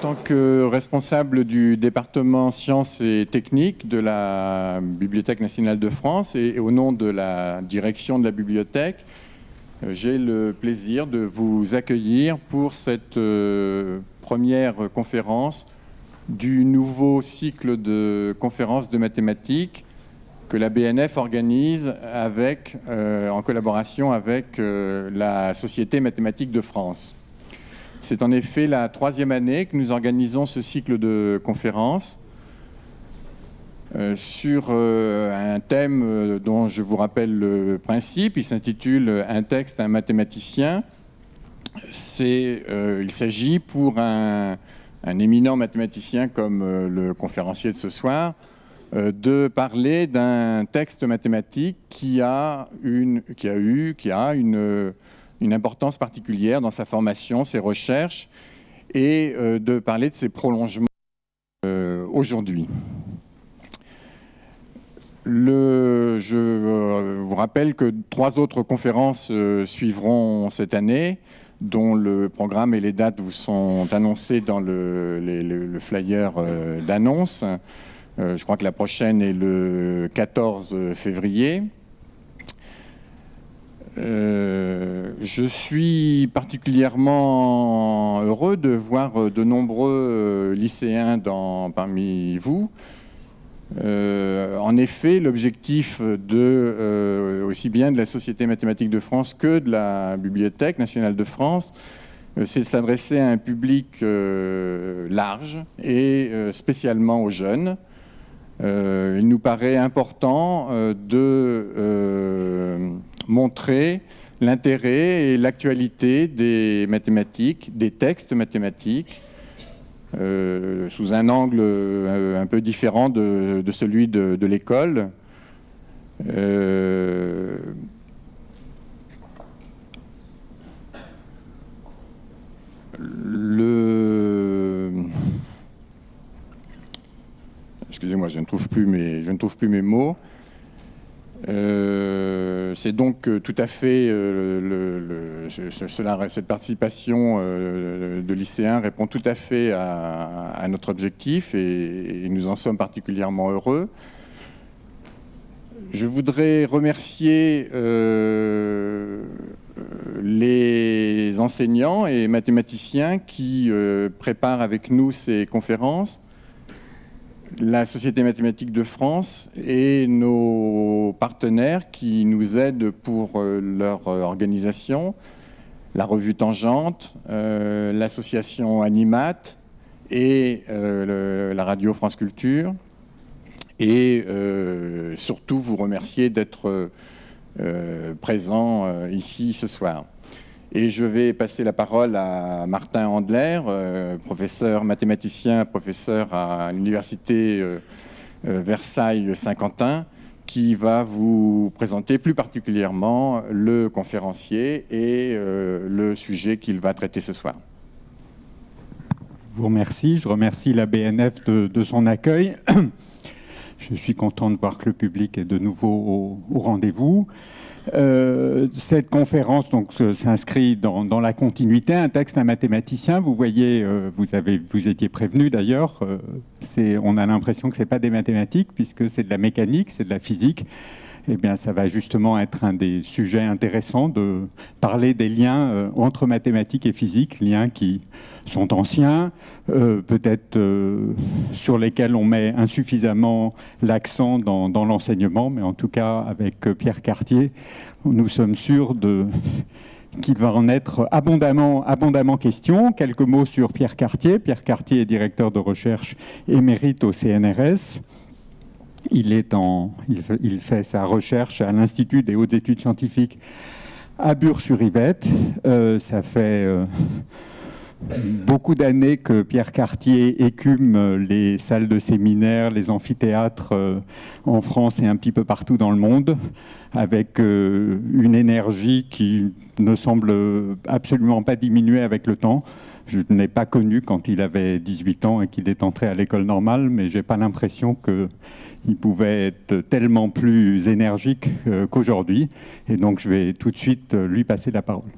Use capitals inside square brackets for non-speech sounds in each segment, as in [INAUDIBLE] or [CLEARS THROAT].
tant que responsable du département sciences et techniques de la Bibliothèque nationale de France et au nom de la direction de la bibliothèque, euh, j'ai le plaisir de vous accueillir pour cette euh, première conférence du nouveau cycle de conférences de mathématiques que la BNF organise avec, euh, en collaboration avec la Société mathématique de France. C'est en effet la troisième année que nous organisons ce cycle de conférences euh, sur euh, un thème euh, dont je vous rappelle le principe. Il s'intitule Un texte, un mathématicien. il s'agit pour un, éminent mathématicien comme le conférencier de ce soir de parler d'un texte mathématique qui a, une, qui a eu, qui a une une importance particulière dans sa formation, ses recherches, et euh, de parler de ses prolongements euh, aujourd'hui. je euh, vous rappelle que trois autres conférences suivront cette année, dont le programme et les dates vous sont annoncés dans le, le flyer d'annonce. je crois que la prochaine est le 14 février. Euh, je suis particulièrement heureux de voir de nombreux euh, lycéens parmi vous. Euh, en effet, l'objectif de aussi bien de la Société mathématique de France que de la Bibliothèque nationale de France, c'est de s'adresser à un public large et spécialement aux jeunes. il nous paraît important de montrer l'intérêt et l'actualité des mathématiques, des textes mathématiques, euh, sous un angle euh, un peu différent de, celui de, l'école. Euh. Excusez-moi, je ne trouve plus mes mots. Euh, c'est donc euh, tout à fait euh, cette participation de lycéens répond tout à fait à, notre objectif et, nous en sommes particulièrement heureux. Je voudrais remercier les enseignants et mathématiciens qui préparent avec nous ces conférences la Société mathématique de France et nos partenaires qui nous aident pour euh, leur euh, organisation, la revue Tangente, euh, l'association Animat et la radio France Culture. Et surtout vous remercier d'être présent ici ce soir. Et je vais passer la parole à Martin Handler, euh, professeur mathématicien, professeur à l'université euh, euh, Versailles-Saint-Quentin, qui va vous présenter plus particulièrement le conférencier et le sujet qu'il va traiter ce soir. Je vous remercie. Je remercie la BNF de, son accueil. [CLEARS THROAT] Je suis content de voir que le public est de nouveau au rendez-vous. Euh, cette conférence donc s'inscrit dans, la continuité. Un texte d'un mathématicien. Vous voyez, euh, vous avez, vous étiez prévenu d'ailleurs. Euh, on a l'impression que c'est pas des mathématiques puisque c'est de la mécanique, c'est de la physique eh bien, ça va justement être un des sujets intéressants de parler des liens euh, entre mathématiques et physique, liens qui sont anciens, euh, peut-être euh, sur lesquels on met insuffisamment l'accent dans, l'enseignement, mais en tout cas avec Pierre Cartier, nous sommes sûrs qu'il va en être abondamment, abondamment question. Quelques mots sur Pierre Cartier. Pierre Cartier est directeur de recherche émérite au CNRS. Il, fait sa recherche à l'Institut des hautes études scientifiques à Bure-sur-Yvette. Euh, ça fait euh, beaucoup d'années que Pierre Cartier écume les salles de séminaire, les amphithéâtres euh, en France et un petit peu partout dans le monde, avec une énergie qui ne semble absolument pas diminuer avec le temps. Je ne l'ai pas connu quand il avait 18 ans et qu'il est entré à l'école normale, mais j'ai pas l'impression qu'il pouvait être tellement plus énergique euh, qu'aujourd'hui. Et donc je vais tout de suite euh, lui passer la parole.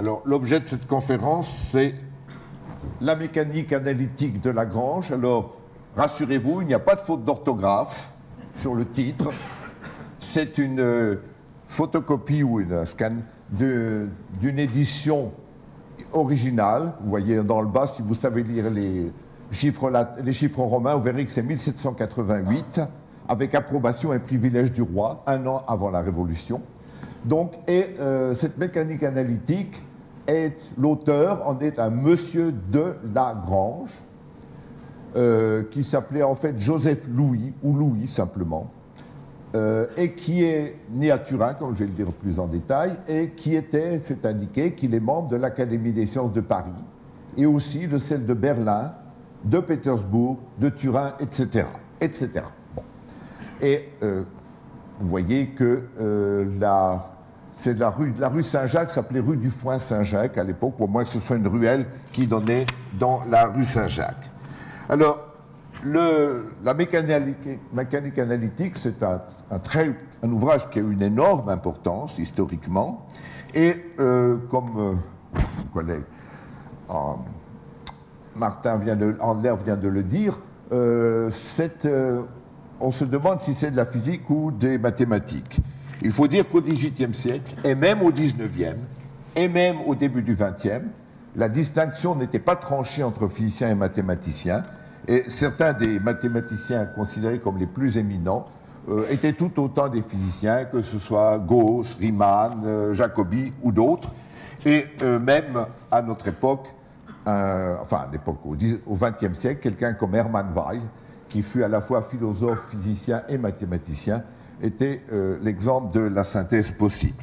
Alors, l'objet de cette conférence, c'est la mécanique analytique de Lagrange. Alors, rassurez-vous, il n'y a pas de faute d'orthographe sur le titre. C'est une euh, photocopie ou un scan d'une édition originale. Vous voyez dans le bas, si vous savez lire les chiffres, les chiffres romains, vous verrez que c'est 1788, avec approbation et privilège du roi, un an avant la Révolution. Donc, et euh, cette mécanique analytique est l'auteur en est un monsieur de Lagrange, euh, qui s'appelait en fait Joseph Louis, ou Louis simplement, euh, et qui est né à Turin, comme je vais le dire plus en détail, et qui était, c'est indiqué, qu'il est membre de l'Académie des sciences de Paris, et aussi de celle de Berlin, de Pétersbourg, de Turin, etc. etc. Et euh, vous voyez que la, c'est la rue, Saint-Jacques s'appelait rue du Foin Saint-Jacques à l'époque, au moins que ce soit une ruelle qui donnait dans la rue Saint-Jacques. Alors, la mécanique, analytique, c'est un, ouvrage qui a une énorme importance historiquement, et euh, comme euh, mon collègue euh, Martin vient de le dire, on se demande si c'est de la physique ou des mathématiques. Il faut dire qu'au XVIIIe siècle, et même au XIXe, et même au début du XXe, la distinction n'était pas tranchée entre physiciens et mathématiciens, et certains des mathématiciens considérés comme les plus éminents euh, étaient tout autant des physiciens, que ce soit Gauss, Riemann, euh, Jacobi ou d'autres, et euh, même à notre époque, enfin à l'époque au XXe siècle, quelqu'un comme Hermann Weyl, qui fut à la fois philosophe, physicien et mathématicien, était euh, l'exemple de la synthèse possible.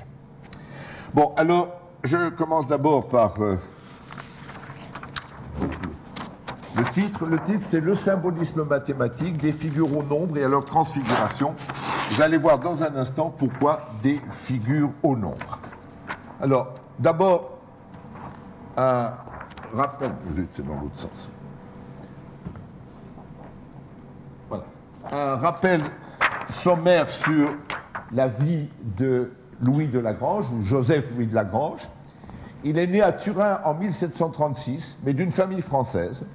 Bon, alors, je commence d'abord par euh, le titre. Le titre, c'est Le symbolisme mathématique des figures au nombre et à leur transfiguration. Vous allez voir dans un instant pourquoi des figures au nombre. Alors, d'abord, un rappel. C'est dans l'autre sens. Voilà. Un rappel sommaire sur la vie de Louis de Lagrange, ou Joseph Louis de Lagrange. Il est né à Turin en 1736, mais d'une famille française.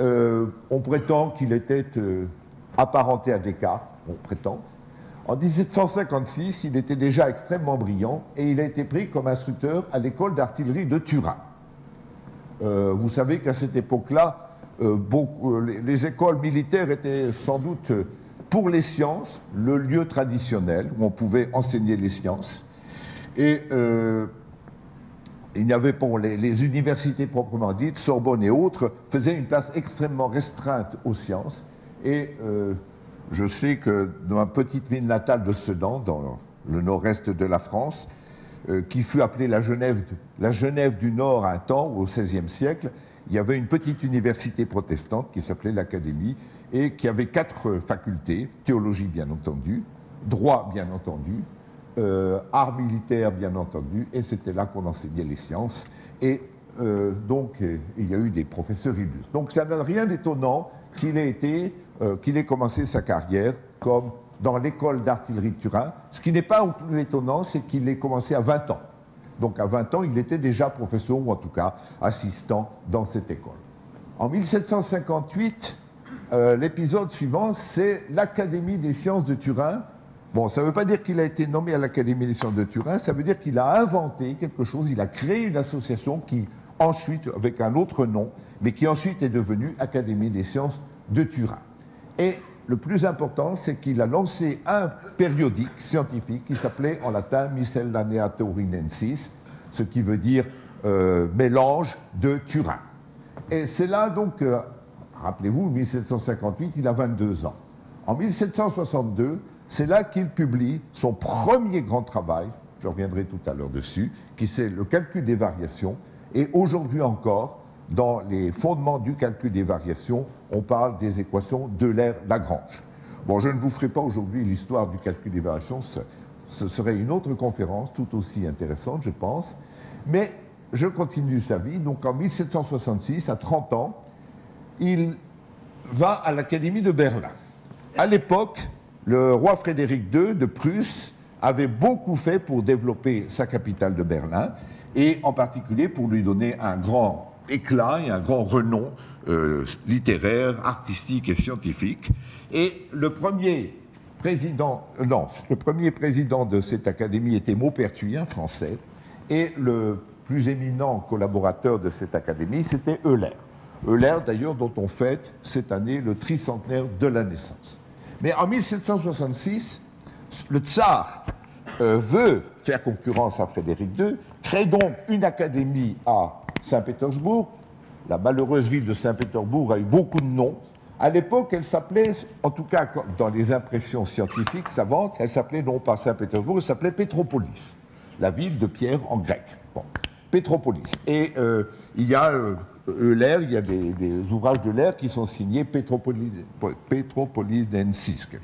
Euh, on prétend qu'il était euh, apparenté à Descartes, on prétend. En 1756, il était déjà extrêmement brillant et il a été pris comme instructeur à l'école d'artillerie de Turin. Euh, vous savez qu'à cette époque-là, les, écoles militaires étaient sans doute pour les sciences, le lieu traditionnel où on pouvait enseigner les sciences. Et euh, il n'y avait pour les, universités proprement dites, Sorbonne et autres, faisaient une place extrêmement restreinte aux sciences. Et euh, je sais que dans ma petite ville natale de Sedan, dans le nord-est de la France, euh, qui fut appelée la Genève, la Genève du Nord à un temps, au XVIe siècle, il y avait une petite université protestante qui s'appelait l'Académie et qui avait quatre facultés, théologie bien entendu, droit bien entendu, euh, art militaire bien entendu, et c'était là qu'on enseignait les sciences. Et euh, donc il y a eu des professeurs illustres. Donc ça n'a rien d'étonnant qu'il ait été, euh, qu'il ait commencé sa carrière comme dans l'école d'artillerie de Turin. Ce qui n'est pas plus étonnant, c'est qu'il ait commencé à 20 ans. Donc à 20 ans, il était déjà professeur, ou en tout cas assistant dans cette école. En 1758, euh, l'épisode suivant, c'est l'Académie des sciences de Turin. Bon, ça ne veut pas dire qu'il a été nommé à l'Académie des sciences de Turin, ça veut dire qu'il a inventé quelque chose, il a créé une association qui ensuite, avec un autre nom, mais qui ensuite est devenue Académie des sciences de Turin. Et le plus important, c'est qu'il a lancé un périodique scientifique qui s'appelait en latin Miscellanea Turinensis, ce qui veut dire euh, mélange de Turin. Et c'est là donc Rappelez-vous, 1758, il a 22 ans. En 1762, c'est là qu'il publie son premier grand travail, je reviendrai tout à l'heure dessus, qui c'est le calcul des variations. Et aujourd'hui encore, dans les fondements du calcul des variations, on parle des équations de l'ère Lagrange. Bon, je ne vous ferai pas aujourd'hui l'histoire du calcul des variations, ce serait une autre conférence tout aussi intéressante, je pense. Mais je continue sa vie. Donc en 1766, à 30 ans, il va à l'Académie de Berlin. À l'époque, le roi Frédéric II de Prusse avait beaucoup fait pour développer sa capitale de Berlin et en particulier pour lui donner un grand éclat et un grand renom euh, littéraire, artistique et scientifique. Et le premier président, euh, le premier président de cette académie était Maupertuis, un Français, et le plus éminent collaborateur de cette académie, c'était Euler. Euler, d'ailleurs, dont on fête cette année le tricentenaire de la naissance. Mais en 1766, le tsar euh, veut faire concurrence à Frédéric II, crée donc une académie à Saint-Pétersbourg. La malheureuse ville de Saint-Pétersbourg a eu beaucoup de noms. À l'époque, elle s'appelait, en tout cas dans les impressions scientifiques savantes, elle s'appelait non pas Saint-Pétersbourg, elle s'appelait Pétropolis, la ville de Pierre en grec. Bon. Pétropolis. Et euh, il y a euh, Euler, il y a des, ouvrages de l'air qui sont signés Pétropolidensis, qui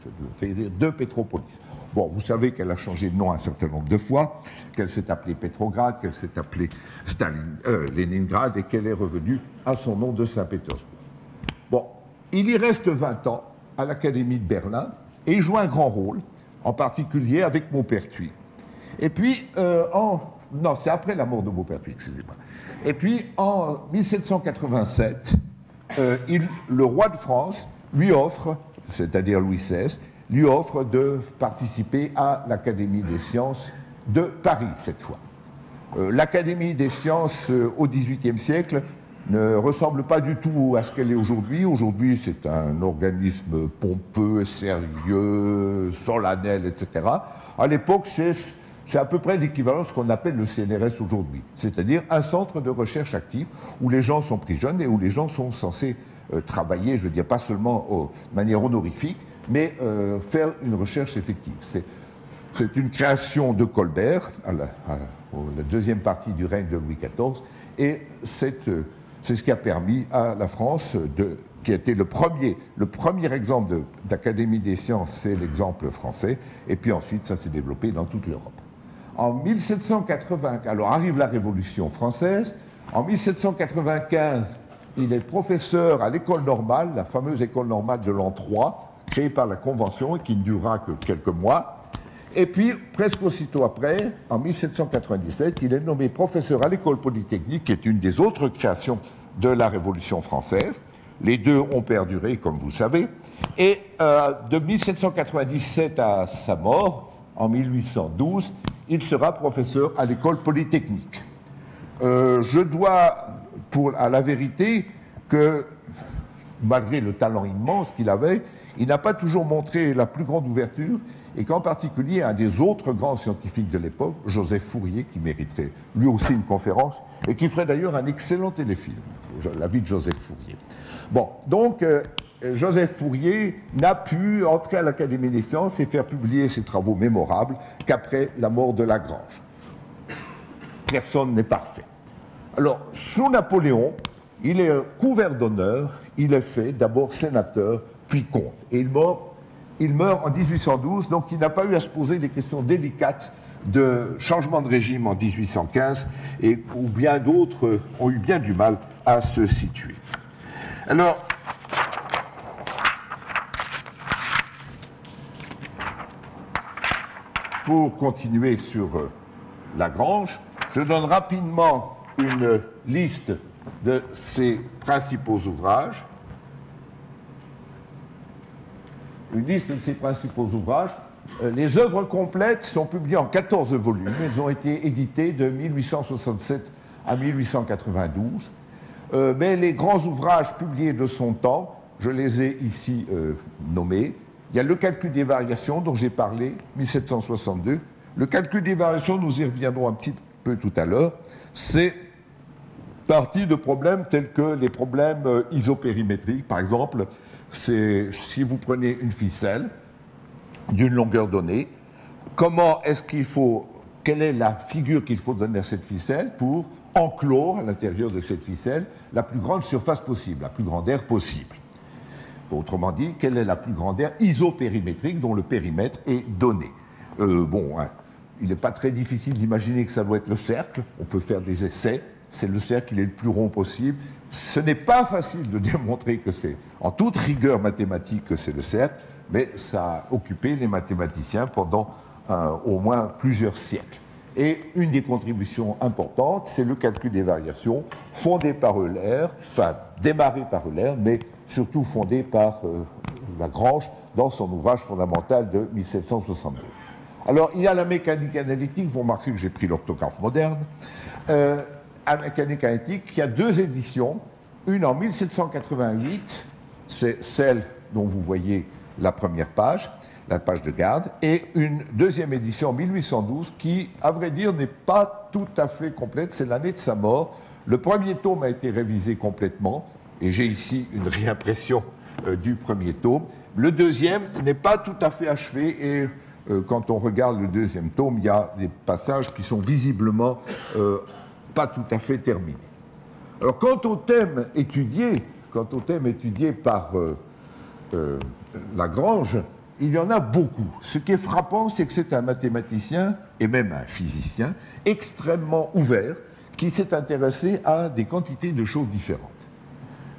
veut dire deux Pétropolis. Bon, vous savez qu'elle a changé de nom un certain nombre de fois, qu'elle s'est appelée Petrograd, qu'elle s'est appelée Stalin, euh, Leningrad et qu'elle est revenue à son nom de Saint-Pétersbourg. Bon, il y reste 20 ans à l'Académie de Berlin et il joue un grand rôle, en particulier avec Maupertuis. Et puis, euh, en. Non, c'est après la mort de Maupertuis, excusez-moi. Et puis, en 1787, euh, le roi de France lui offre, c'est-à-dire Louis XVI, lui offre de participer à l'Académie des sciences de Paris cette fois. Euh, L'Académie des sciences euh, au XVIIIe siècle ne ressemble pas du tout à ce qu'elle est aujourd'hui. Aujourd'hui, c'est un organisme pompeux, sérieux, solennel, etc. À l'époque, c'est à peu près l'équivalent de ce qu'on appelle le CNRS aujourd'hui, c'est-à-dire un centre de recherche actif où les gens sont pris jeunes et où les gens sont censés euh, travailler, je veux dire, pas seulement de manière honorifique, mais euh, faire une recherche effective. C'est une création de Colbert, la, deuxième partie du règne de Louis XIV, et c'est ce qui a permis à la France, de, qui a été le premier, le premier exemple d'Académie des sciences, c'est l'exemple français, et puis ensuite ça s'est développé dans toute l'Europe. En 1780, alors arrive la Révolution française, en 1795, il est professeur à l'école normale, la fameuse école normale de l'an 3, créé par la Convention et qui ne durera que quelques mois. Et puis, presque aussitôt après, en 1797, il est nommé professeur à l'école polytechnique, qui est une des autres créations de la Révolution française. Les deux ont perduré, comme vous savez. Et euh, de 1797 à sa mort, en 1812, il sera professeur à l'école polytechnique. Euh, je dois, à la vérité, que malgré le talent immense qu'il avait, il n'a pas toujours montré la plus grande ouverture, et qu'en particulier un des autres grands scientifiques de l'époque, Joseph Fourier, qui mériterait lui aussi une conférence, et qui ferait d'ailleurs un excellent téléfilm, la vie de Joseph Fourier. Bon, donc euh, Joseph Fourier n'a pu entrer à l'Académie des sciences et faire publier ses travaux mémorables qu'après la mort de Lagrange. Personne n'est parfait. Alors, sous Napoléon, il est couvert d'honneur, il est fait d'abord sénateur, puis compte. Et il meurt, il meurt en 1812, donc il n'a pas eu à se poser des questions délicates de changement de régime en 1815, et où bien d'autres ont eu bien du mal à se situer. Alors, pour continuer sur euh, Lagrange, je donne rapidement une liste de ses principaux ouvrages. une liste de ses principaux ouvrages. Euh, les œuvres complètes sont publiées en 14 volumes. Elles ont été éditées de 1867 à 1892. Euh, mais les grands ouvrages publiés de son temps, je les ai ici nommés. Il y a le calcul des variations dont j'ai parlé, 1762. Le calcul des variations, nous y reviendrons un petit peu tout à l'heure. C'est partie de problèmes tels que les problèmes isopérimétriques, par exemple, c'est si vous prenez une ficelle d'une longueur donnée, comment est-ce qu'il faut, quelle est la figure qu'il faut donner à cette ficelle pour enclore à l'intérieur de cette ficelle la plus grande surface possible, la plus grande aire possible? Autrement dit, quelle est la plus grande aire isopérimétrique dont le périmètre est donné euh, Bon, hein, il n'est pas très difficile d'imaginer que ça doit être le cercle, on peut faire des essais, c'est le cercle, il est le plus rond possible, ce n'est pas facile de [LAUGHS] démontrer que c'est en toute rigueur mathématique que c'est le cercle, mais ça a occupé les mathématiciens pendant euh, au moins plusieurs siècles. Et une des contributions importantes, c'est le calcul des variations, fondé par Euler, enfin démarré par Euler, mais surtout fondé par euh, Lagrange dans son ouvrage fondamental de 1762. Alors, il y a la mécanique analytique, vous remarquez que j'ai pris l'orthographe moderne. Euh, la mécanique analytique qui a deux éditions, une en 1788, c'est celle dont vous voyez la première page, la page de garde, et une deuxième édition en 1812 qui, à vrai dire, n'est pas tout à fait complète, c'est l'année de sa mort. Le premier tome a été révisé complètement, et j'ai ici une réimpression euh, du premier tome. Le deuxième n'est pas tout à fait achevé, et euh, quand on regarde le deuxième tome, il y a des passages qui sont visiblement euh, pas tout à fait terminés. Alors, quant au thème étudié, quant au thème étudié par Lagrange, il y en a beaucoup. Ce qui est frappant, c'est que c'est un mathématicien et même un physicien extrêmement ouvert qui s'est intéressé à des quantités de choses différentes.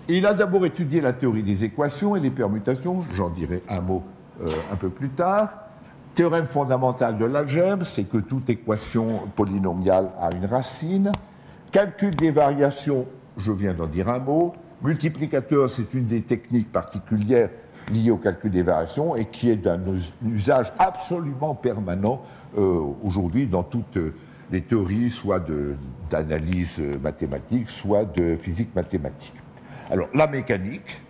Il a d'abord étudié la théorie des équations et les permutations, j'en dirai un mot euh, un peu plus tard. Théorème fondamental de l'algèbre, c'est que toute équation polynomiale a une racine. Calcul des variations, je viens d'en dire un mot. Multiplicateur, c'est une des techniques particulières lié au calcul des variations et qui est d'un usage absolument permanent euh, aujourd'hui dans toutes les théories, soit d'analyse mathématique, soit de physique mathématique. Alors la mécanique,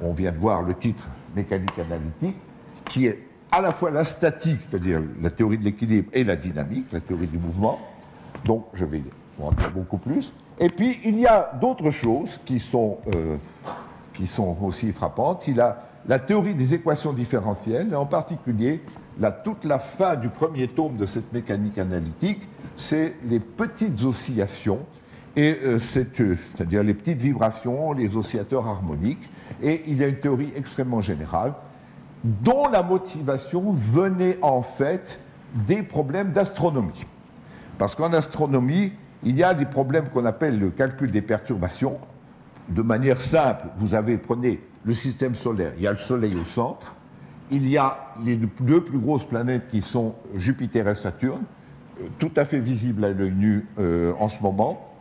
on vient de voir le titre mécanique analytique, qui est à la fois la statique, c'est-à-dire la théorie de l'équilibre, et la dynamique, la théorie du mouvement. Donc je vais en dire beaucoup plus. Et puis il y a d'autres choses qui sont, euh, qui sont aussi frappantes. Il a la théorie des équations différentielles, et en particulier la, toute la fin du premier tome de cette mécanique analytique, c'est les petites oscillations, et euh, c'est-à-dire les petites vibrations, les oscillateurs harmoniques, et il y a une théorie extrêmement générale, dont la motivation venait en fait des problèmes d'astronomie. Parce qu'en astronomie, il y a des problèmes qu'on appelle le calcul des perturbations. De manière simple, vous avez, prenez le système solaire. Il y a le Soleil au centre. Il y a les deux plus grosses planètes qui sont Jupiter et Saturne, euh, tout à fait visibles à l'œil nu euh, en ce moment, euh,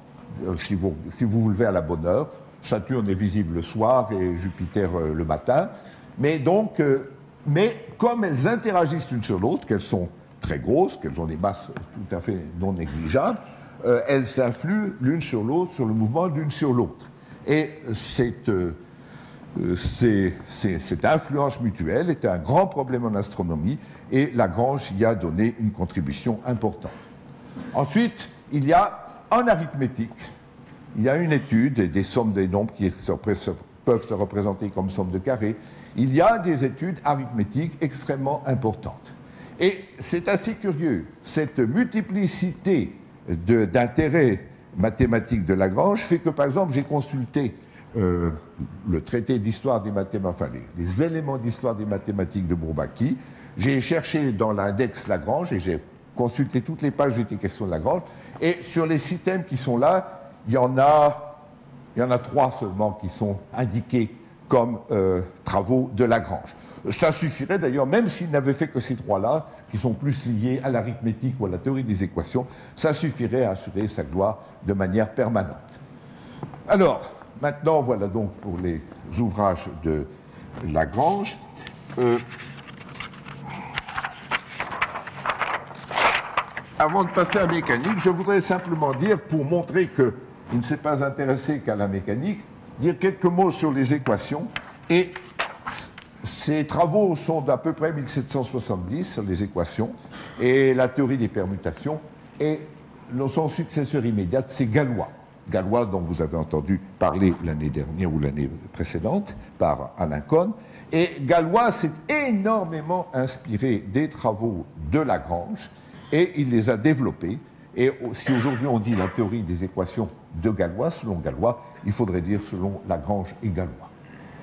si, vous, si vous vous levez à la bonne heure. Saturne est visible le soir et Jupiter le matin. Mais donc, mais comme elles interagissent l'une sur l'autre, qu'elles sont très grosses, qu'elles ont des masses tout à fait non négligeables, elles influent l'une sur l'autre sur le mouvement d'une sur l'autre. Et cette euh, cette influence mutuelle était un grand problème en astronomie et Lagrange y a donné une contribution importante. Ensuite, il y a en arithmétique, il y a une étude des sommes des nombres qui peuvent se représenter comme sommes de carrés. Il y a des études arithmétiques extrêmement importantes. Et c'est assez curieux, cette multiplicité d'intérêts mathématiques de Lagrange fait que, par exemple, j'ai consulté euh, le traité d'histoire des mathématiques, enfin les, éléments d'histoire des mathématiques de Bourbaki. J'ai cherché dans l'index Lagrange et j'ai consulté toutes les pages où il était question de Lagrange. Et sur les systèmes qui sont là, il y en a, il y en a trois seulement qui sont indiqués comme euh, travaux de Lagrange. Ça suffirait d'ailleurs, même s'il n'avait fait que ces trois-là, qui sont plus liés à l'arithmétique ou à la théorie des équations, ça suffirait à assurer sa gloire de manière permanente. Alors, Maintenant, voilà donc pour les ouvrages de Lagrange. Euh, avant de passer à la mécanique, je voudrais simplement dire, pour montrer qu'il ne s'est pas intéressé qu'à la mécanique, dire quelques mots sur les équations. Et ces travaux sont d'à peu près 1770 sur les équations et la théorie des permutations. Et son successeur immédiat, c'est Galois. Galois dont vous avez entendu parler l'année dernière ou l'année précédente par Alain Cohn. Et Galois s'est énormément inspiré des travaux de Lagrange et il les a développés. Et si aujourd'hui on dit la théorie des équations de Galois, selon Galois, il faudrait dire selon Lagrange et Galois.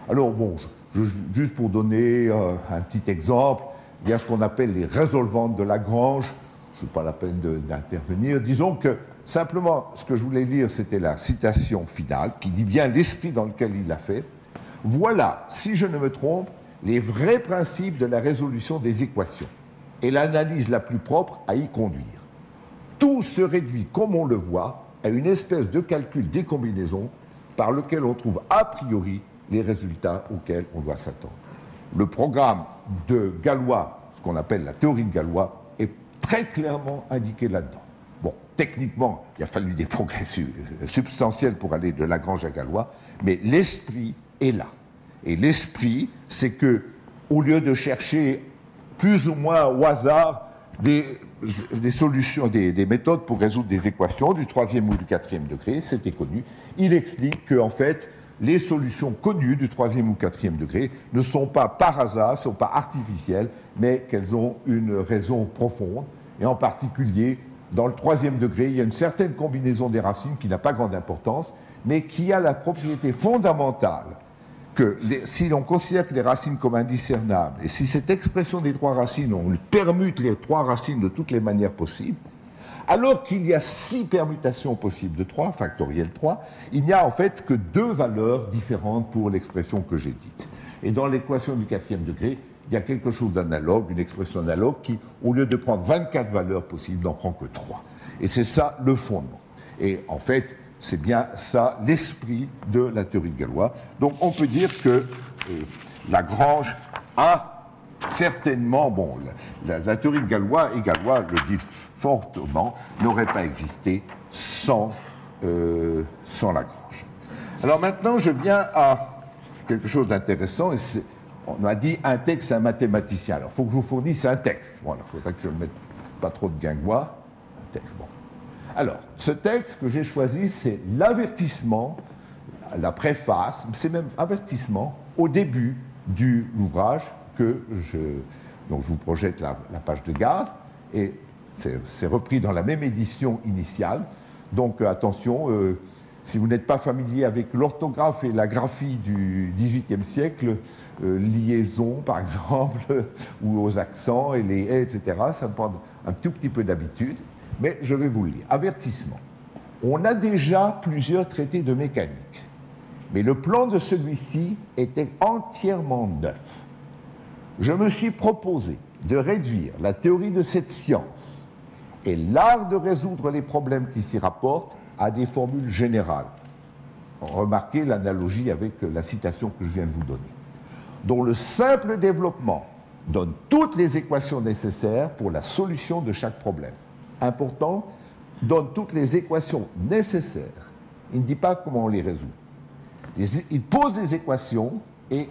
Alors bon, juste pour donner euh, un petit exemple, il y a ce qu'on appelle les résolvantes de Lagrange. Je n'ai pas la peine d'intervenir. Disons que Simplement, ce que je voulais lire, c'était la citation finale, qui dit bien l'esprit dans lequel il l'a fait. Voilà, si je ne me trompe, les vrais principes de la résolution des équations et l'analyse la plus propre à y conduire. tout se réduit, comme on le voit, à une espèce de calcul des combinaisons par lequel on trouve a priori les résultats auxquels on doit s'attendre. Le programme de Galois, ce qu'on appelle la théorie de Galois, est très clairement indiqué là-dedans. Bon, techniquement, il a fallu des progrès substantiels pour aller de Lagrange à Galois, mais l'esprit est là. Et l'esprit, c'est que, au lieu de chercher plus ou moins au hasard des, solutions, des, méthodes pour résoudre des équations du troisième ou du quatrième degré, c'était connu. Il explique qu'en en fait, les solutions connues du troisième ou quatrième degré ne sont pas par hasard, ne sont pas artificielles, mais qu'elles ont une raison profonde. Et en particulier, dans le troisième degré, il y a une certaine combinaison des racines qui n'a pas grande importance, mais qui a la propriété fondamentale que si l'on considère que les racines comme indiscernables, et si cette expression des trois racines, on permute les trois racines de toutes les manières possibles, alors qu'il y a six permutations possibles de 3, factoriel 3, il n'y a en fait que deux valeurs différentes pour l'expression que j'ai dite. Et dans l'équation du quatrième degré, il y a quelque chose d'analogue, une expression analogue qui, au lieu de prendre 24 valeurs possibles, n'en prend que 3. Et c'est ça le fondement. Et en fait, c'est bien ça l'esprit de la théorie de Galois. Donc on peut dire que euh, Lagrange a certainement, bon, la, théorie de Galois, et Galois le dit fortement, n'aurait pas existé sans, euh, Lagrange. Alors maintenant, je viens à quelque chose d'intéressant, et on m'a dit un texte, un mathématicien. Alors, il faut que je vous fournisse un texte. Bon, il faudrait que je ne mette pas trop de guingois. Un texte. Alors, ce texte que j'ai choisi, c'est l'avertissement, la préface, c'est même avertissement au début du l'ouvrage que je, donc je vous projette la, page de gaz et c'est repris dans la même édition initiale. Donc euh, attention, euh, si vous n'êtes pas familier avec l'orthographe et la graphie du XVIIIe siècle, euh, liaison par exemple, [LAUGHS] ou aux accents et les etc., ça demande un tout petit peu d'habitude mais je vais vous le lire. Avertissement. On a déjà plusieurs traités de mécanique, mais le plan de celui-ci était entièrement neuf. Je me suis proposé de réduire la théorie de cette science et l'art de résoudre les problèmes qui s'y rapportent à des formules générales. Remarquez l'analogie avec la citation que je viens de vous donner, dont le simple développement donne toutes les équations nécessaires pour la solution de chaque problème important, donne toutes les équations nécessaires. Il ne dit pas comment on les résout. Il pose des équations et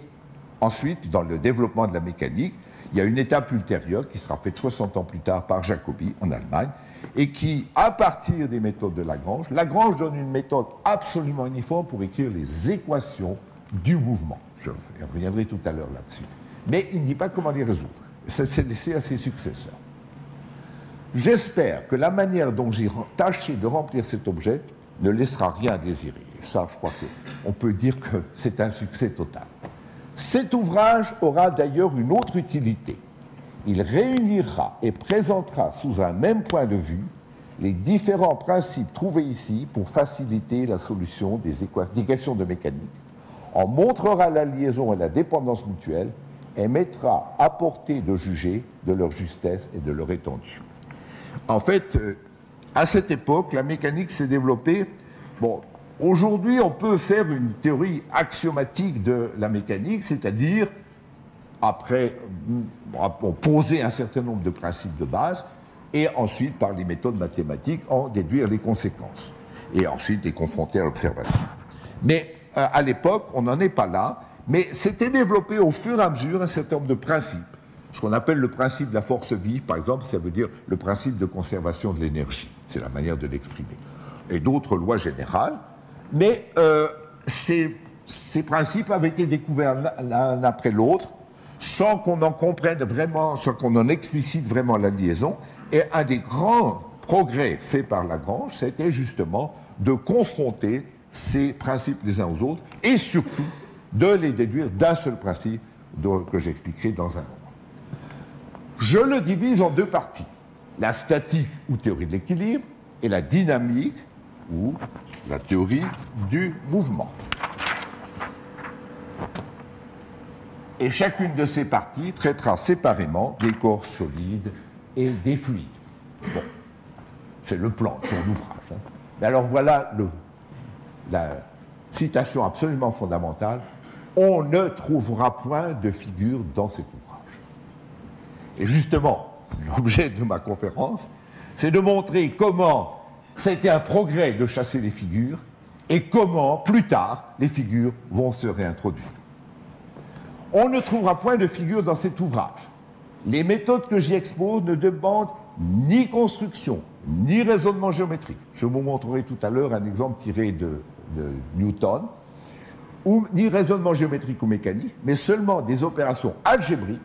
ensuite, dans le développement de la mécanique, il y a une étape ultérieure qui sera faite 60 ans plus tard par Jacobi en Allemagne et qui, à partir des méthodes de Lagrange, Lagrange donne une méthode absolument uniforme pour écrire les équations du mouvement. Je reviendrai tout à l'heure là-dessus. Mais il ne dit pas comment les résoudre. C'est laissé à ses successeurs. J'espère que la manière dont j'ai tâché de remplir cet objet ne laissera rien à désirer. Et ça, je crois qu'on peut dire que c'est un succès total. Cet ouvrage aura d'ailleurs une autre utilité. Il réunira et présentera sous un même point de vue les différents principes trouvés ici pour faciliter la solution des, questions de mécanique, en montrera la liaison et la dépendance mutuelle et mettra à portée de juger de leur justesse et de leur étendue. En fait, euh, à cette époque, la mécanique s'est développée. Bon, aujourd'hui, on peut faire une théorie axiomatique de la mécanique, c'est-à-dire, après, on poser un certain nombre de principes de base, et ensuite, par les méthodes mathématiques, en déduire les conséquences, et ensuite les confronter à l'observation. Mais euh, à l'époque, on n'en est pas là, mais s'était développé au fur et à mesure un certain nombre de principes ce qu'on appelle le principe de la force vive, par exemple, ça veut dire le principe de conservation de l'énergie. C'est la manière de l'exprimer. Et d'autres lois générales. Mais euh, ces, principes avaient été découverts l'un après l'autre, sans qu'on en comprenne vraiment, sans qu'on en explicite vraiment la liaison. Et un des grands progrès faits par Lagrange, c'était justement de confronter ces principes les uns aux autres et surtout de les déduire d'un seul principe que j'expliquerai dans un moment. Je le divise en deux parties. La statique ou théorie de l'équilibre et la dynamique ou la théorie du mouvement. Et chacune de ces parties traitera séparément des corps solides et des fluides. Bon. C'est le plan de son ouvrage. Hein. Mais alors voilà la citation absolument fondamentale. On ne trouvera point de figure dans cet ouvrage. Et justement, l'objet de ma conférence, c'est de montrer comment c'était un progrès de chasser les figures et comment, plus tard, les figures vont se réintroduire. On ne trouvera point de figure dans cet ouvrage. Les méthodes que j'y expose ne demandent ni construction, ni raisonnement géométrique. Je vous montrerai tout à l'heure un exemple tiré de, Newton, ni raisonnement géométrique ou mécanique, mais seulement des opérations algébriques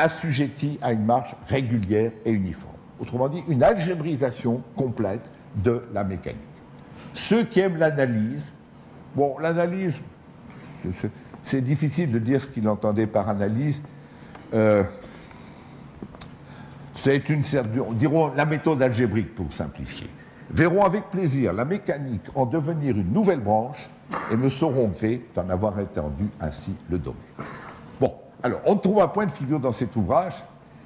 assujetties à une marche régulière et uniforme. Autrement dit, une algébrisation complète de la mécanique. Ceux qui aiment l'analyse, bon, l'analyse, c'est difficile de dire ce qu'il entendait par analyse. Euh, c'est une, diront la méthode algébrique pour simplifier. Verront avec plaisir la mécanique en devenir une nouvelle branche et me sauront gré d'en avoir étendu ainsi le domaine. Alors on trouve un point de figure dans cet ouvrage.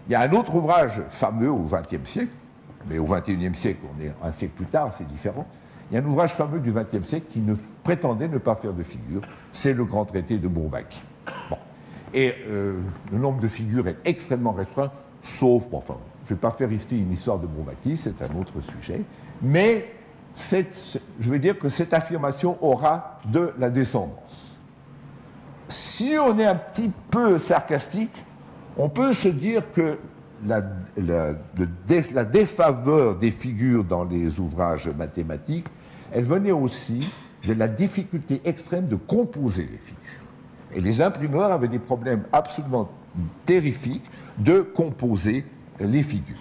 Il y a un autre ouvrage fameux au XXe siècle, mais au XXIe siècle, on est un siècle plus tard, c'est différent. Il y a un ouvrage fameux du XXe siècle qui ne prétendait ne pas faire de figure, c'est le grand traité de Bourbaki. Bon. Et euh, le nombre de figures est extrêmement restreint, sauf, enfin, je ne vais pas faire ici une histoire de Bourbaki, c'est un autre sujet, mais je veux dire que cette affirmation aura de la descendance. Si on est un petit peu sarcastique, on peut se dire que la, défaveur des figures dans les ouvrages mathématiques, elle venait aussi de la difficulté extrême de composer les figures. Et les imprimeurs avaient des problèmes absolument terrifiques de composer les figures.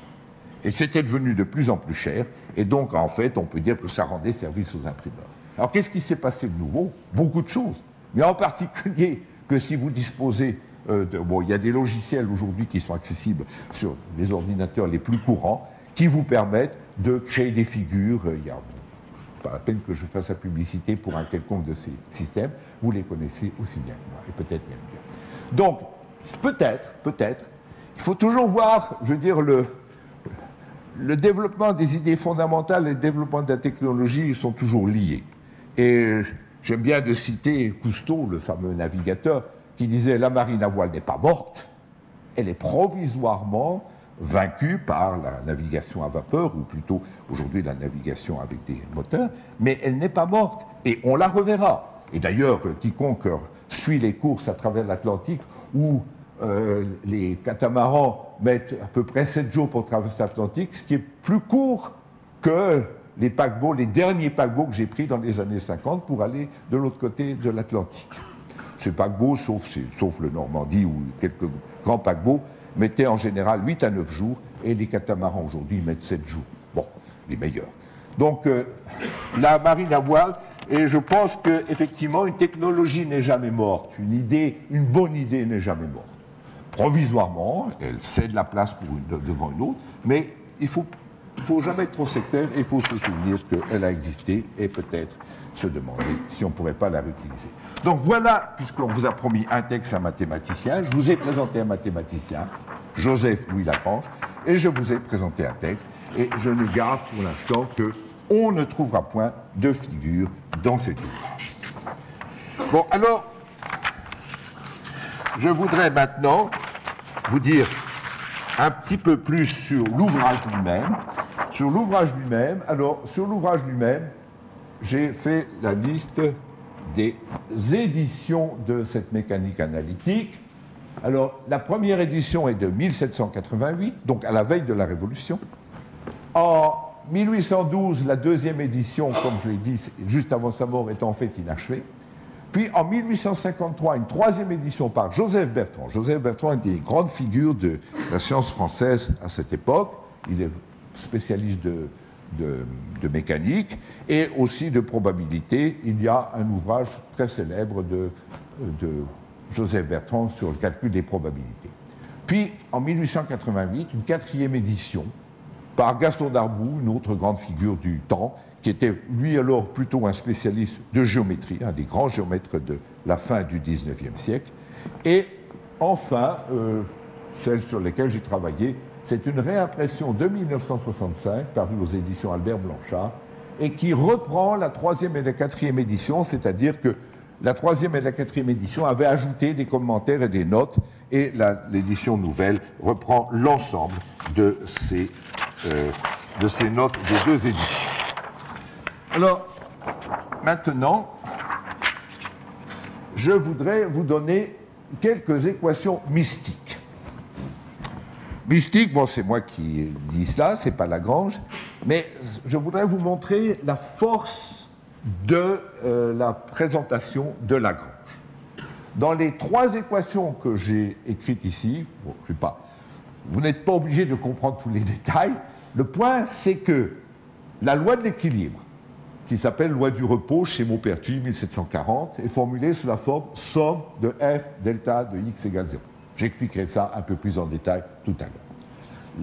Et c'était devenu de plus en plus cher, et donc en fait, on peut dire que ça rendait service aux imprimeurs. Alors qu'est-ce qui s'est passé de nouveau? Beaucoup de choses. Mais en particulier que si vous disposez euh, de, bon, il y a des logiciels aujourd'hui qui sont accessibles sur les ordinateurs les plus courants, qui vous permettent de créer des figures. Il y a pas la peine que je fasse la publicité pour un quelconque de ces systèmes. Vous les connaissez aussi bien que moi, et peut-être même mieux. Donc, peut-être, peut-être, il faut toujours voir, je veux dire, le, le développement des idées fondamentales et le développement de la technologie sont toujours liés. Et j'aime bien de citer Cousteau, le fameux navigateur, qui disait la marine à voile n'est pas morte, elle est provisoirement vaincue par la navigation à vapeur, ou plutôt aujourd'hui la navigation avec des moteurs, mais elle n'est pas morte, et on la reverra. Et d'ailleurs, quiconque suit les courses à travers l'Atlantique, où euh, les catamarans mettent à peu près 7 jours pour traverser l'Atlantique, ce qui est plus court que les paquebots, les derniers paquebots que j'ai pris dans les années 50 pour aller de l'autre côté de l'Atlantique. Ces paquebots, sauf, le Normandie ou quelques grands paquebots, mettaient en général 8 à 9 jours et les catamarans aujourd'hui mettent 7 jours. Bon, les meilleurs. Donc euh, la marine à voile, et je pense qu'effectivement une technologie n'est jamais morte, une idée, une bonne idée n'est jamais morte provisoirement, elle cède la place pour une, devant une autre, mais il ne faut, jamais être trop sectaire il faut se souvenir qu'elle a existé et peut-être se demander si on ne pourrait pas la réutiliser. Donc voilà, puisqu'on vous a promis un texte à mathématicien, je vous ai présenté un mathématicien, Joseph Louis Lagrange, et je vous ai présenté un texte, et je ne garde pour l'instant que on ne trouvera point de figure dans cet ouvrage. Bon, alors, je voudrais maintenant vous dire un petit peu plus sur l'ouvrage lui-même. Sur l'ouvrage lui-même, alors sur l'ouvrage lui-même, j'ai fait la liste des éditions de cette mécanique analytique. Alors, la première édition est de 1788, donc à la veille de la Révolution. En 1812, la deuxième édition, comme je l'ai dit, juste avant sa mort, est en fait inachevée. Puis en 1853, une troisième édition par Joseph Bertrand. Joseph Bertrand est une des grandes figures de la science française à cette époque. Il est spécialiste de, mécanique et aussi de probabilité. Il y a un ouvrage très célèbre de, Joseph Bertrand sur le calcul des probabilités. Puis en 1888, une quatrième édition par Gaston Darboux, une autre grande figure du temps, qui était lui alors plutôt un spécialiste de géométrie, un des grands géomètres de la fin du XIXe siècle. Et enfin, euh, celle sur laquelle j'ai travaillé, C'est une réimpression de 1965, parue aux éditions Albert Blanchard, et qui reprend la troisième et la quatrième édition, c'est-à-dire que la troisième et la quatrième édition avaient ajouté des commentaires et des notes, et l'édition nouvelle reprend l'ensemble de, ces, euh, de ces notes des deux éditions. Alors, maintenant, je voudrais vous donner quelques équations mystiques. Mystique, bon, c'est moi qui dis cela, c'est pas Lagrange, mais je voudrais vous montrer la force de euh, la présentation de Lagrange. Dans les trois équations que j'ai écrites ici, vous n'êtes pas obligé de comprendre tous les détails. Le point, c'est que la loi de l'équilibre, qui s'appelle loi du repos chez Maupertuis 1740, est formulée sous la forme somme de f delta de x égale 0. J'expliquerai ça un peu plus en détail tout à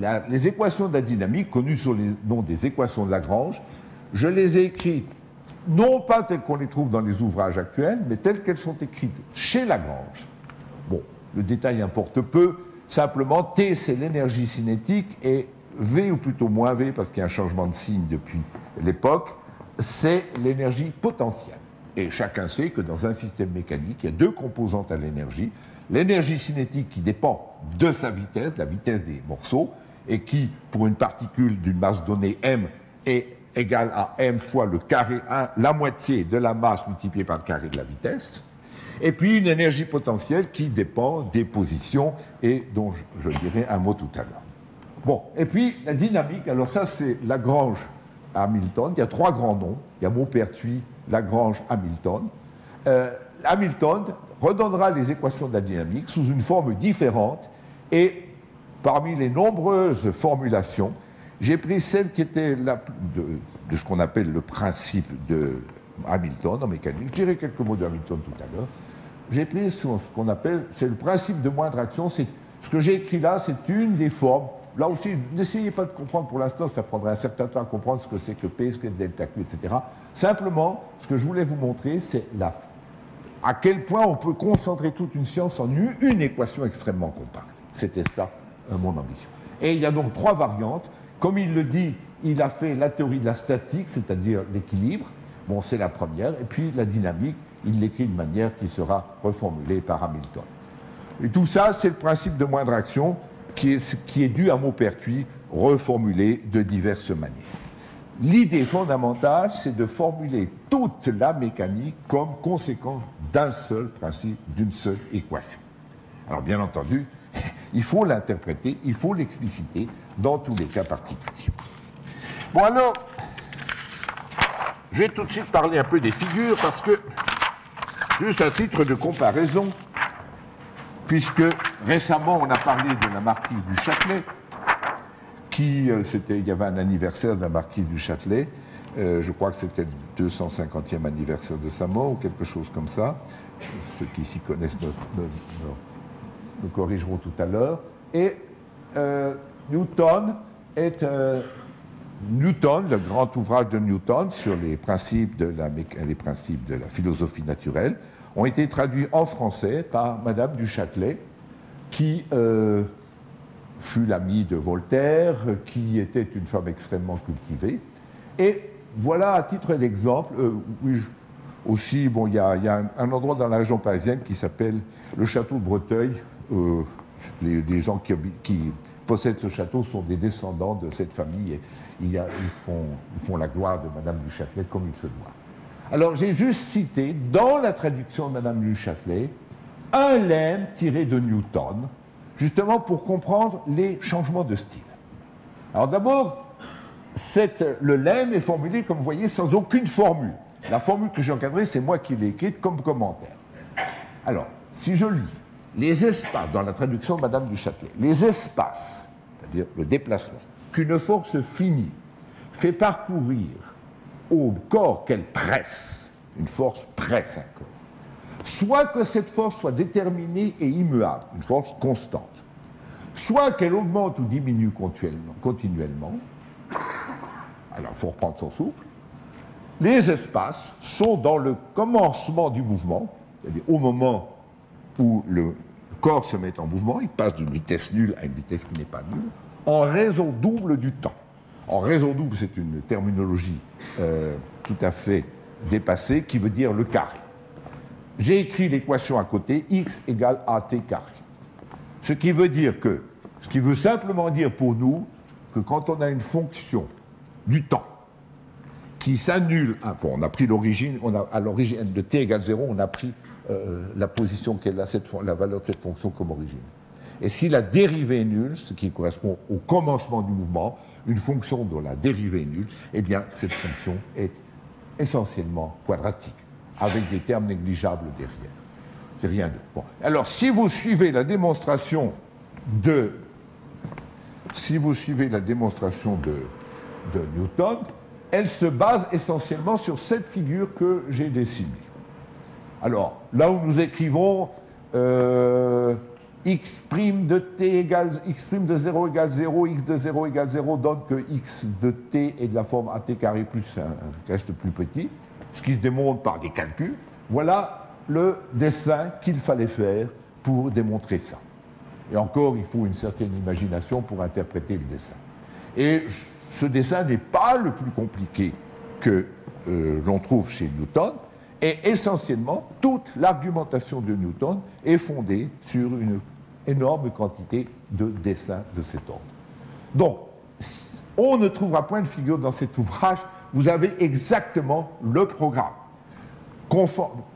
l'heure. les équations de la dynamique, connues sous le nom des équations de Lagrange, je les ai écrites non pas telles qu'on les trouve dans les ouvrages actuels, mais telles qu'elles sont écrites chez Lagrange. Bon, le détail importe peu, simplement T c'est l'énergie cinétique et V, ou plutôt moins V, parce qu'il y a un changement de signe depuis l'époque, c'est l'énergie potentielle. Et chacun sait que dans un système mécanique, il y a deux composantes à l'énergie. L'énergie cinétique qui dépend de sa vitesse, la vitesse des morceaux, et qui, pour une particule d'une masse donnée m, est égale à m fois le carré 1, la moitié de la masse multipliée par le carré de la vitesse. Et puis une énergie potentielle qui dépend des positions et dont je, je dirai un mot tout à l'heure. Bon, et puis la dynamique, alors ça c'est Lagrange Hamilton. Il y a trois grands noms. Il y a Maupertuis, Lagrange, Hamilton. Euh, Hamilton redonnera les équations de la dynamique sous une forme différente et parmi les nombreuses formulations, j'ai pris celle qui était la, de, ce qu'on appelle le principe de Hamilton en mécanique. Je dirai quelques mots de Hamilton tout à l'heure. J'ai pris ce qu'on appelle, c'est le principe de moindre action. Ce que j'ai écrit là, c'est une des formes Là aussi, n'essayez pas de comprendre pour l'instant, ça prendrait un certain temps à comprendre ce que c'est que P, ce que delta Q, etc. Simplement, ce que je voulais vous montrer, c'est à quel point on peut concentrer toute une science en une, équation extrêmement compacte. C'était ça euh, mon ambition. Et il y a donc trois variantes. Comme il le dit, il a fait la théorie de la statique, c'est-à-dire l'équilibre. Bon, c'est la première. Et puis la dynamique, il l'écrit de manière qui sera reformulée par Hamilton. Et tout ça, c'est le principe de moindre action qui est, qui est dû à Maupertuis, reformulé de diverses manières. L'idée fondamentale, c'est de formuler toute la mécanique comme conséquence d'un seul principe, d'une seule équation. Alors bien entendu, [LAUGHS] il faut l'interpréter, il faut l'expliciter dans tous les cas particuliers. Bon alors, je vais tout de suite parler un peu des figures parce que, juste à titre de comparaison, puisque récemment on a parlé de la marquise du Châtelet, qui, euh, c'était, il y avait un anniversaire de la marquise du Châtelet, euh, je crois que c'était le 250e anniversaire de sa mort ou quelque chose comme ça. Ceux qui s'y connaissent nous corrigeront tout à l'heure. Et euh, Newton est Newton, le grand ouvrage de Newton sur les principes de la, les principes de la philosophie naturelle, ont été traduits en français par Madame du Châtelet, qui fut l'amie de Voltaire, qui était une femme extrêmement cultivée. Et voilà, à titre d'exemple, euh, aussi, bon, il y, a un, endroit dans la région parisienne qui s'appelle le château de Breteuil. Euh, les, gens qui, possèdent ce château sont des descendants de cette famille et ils, font, ils font la gloire de Madame du Châtelet comme il se doit. Alors j'ai juste cité dans la traduction de Madame du Châtelet un lemme tiré de Newton, justement pour comprendre les changements de style. Alors d'abord, le lemme est formulé, comme vous voyez, sans aucune formule. La formule que j'ai encadrée, c'est moi qui l'ai écrite comme commentaire. Alors, si je lis les espaces, dans la traduction de Madame du Châtelet, les espaces, c'est-à-dire le déplacement, qu'une force finie fait parcourir au corps qu'elle presse, une force presse un corps, soit que cette force soit déterminée et immuable, une force constante, soit qu'elle augmente ou diminue continuellement, alors il faut reprendre son souffle, les espaces sont dans le commencement du mouvement, c'est-à-dire au moment où le corps se met en mouvement, il passe d'une vitesse nulle à une vitesse qui n'est pas nulle, en raison double du temps. En raison double, c'est une terminologie euh, tout à fait dépassée qui veut dire le carré. J'ai écrit l'équation à côté, x égale at carré. Ce qui veut dire que, ce qui veut simplement dire pour nous que quand on a une fonction du temps qui s'annule, bon, on a pris l'origine, à l'origine de t égale 0, on a pris euh, la position qu'elle a, la valeur de cette fonction comme origine. Et si la dérivée est nulle, ce qui correspond au commencement du mouvement, une fonction dont la dérivée est nulle, eh bien cette fonction est essentiellement quadratique, avec des termes négligeables derrière. C'est rien de. Bon. Alors si vous suivez la démonstration de si vous suivez la démonstration de, Newton, elle se base essentiellement sur cette figure que j'ai dessinée. Alors, là où nous écrivons euh, x' de t égale x' de 0 égale 0, x de 0 égale 0 donne que x de t est de la forme at carré plus un reste plus petit, ce qui se démontre par des calculs. Voilà le dessin qu'il fallait faire pour démontrer ça. Et encore, il faut une certaine imagination pour interpréter le dessin. Et ce dessin n'est pas le plus compliqué que euh, l'on trouve chez Newton, et essentiellement, toute l'argumentation de Newton est fondée sur une énorme quantité de dessins de cet ordre. Donc, on ne trouvera point de figure dans cet ouvrage, vous avez exactement le programme.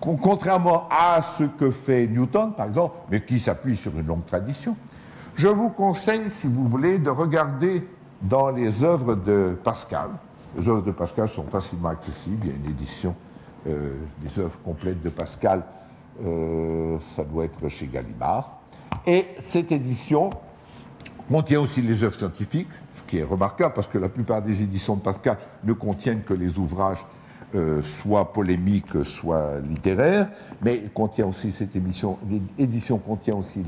Contrairement à ce que fait Newton, par exemple, mais qui s'appuie sur une longue tradition, je vous conseille, si vous voulez, de regarder dans les œuvres de Pascal. Les œuvres de Pascal sont facilement accessibles, il y a une édition euh, des œuvres complètes de Pascal, euh, ça doit être chez Gallimard. Et cette édition contient aussi les œuvres scientifiques, ce qui est remarquable parce que la plupart des éditions de Pascal ne contiennent que les ouvrages euh, soit polémiques, soit littéraires, mais contient aussi cette édition contient aussi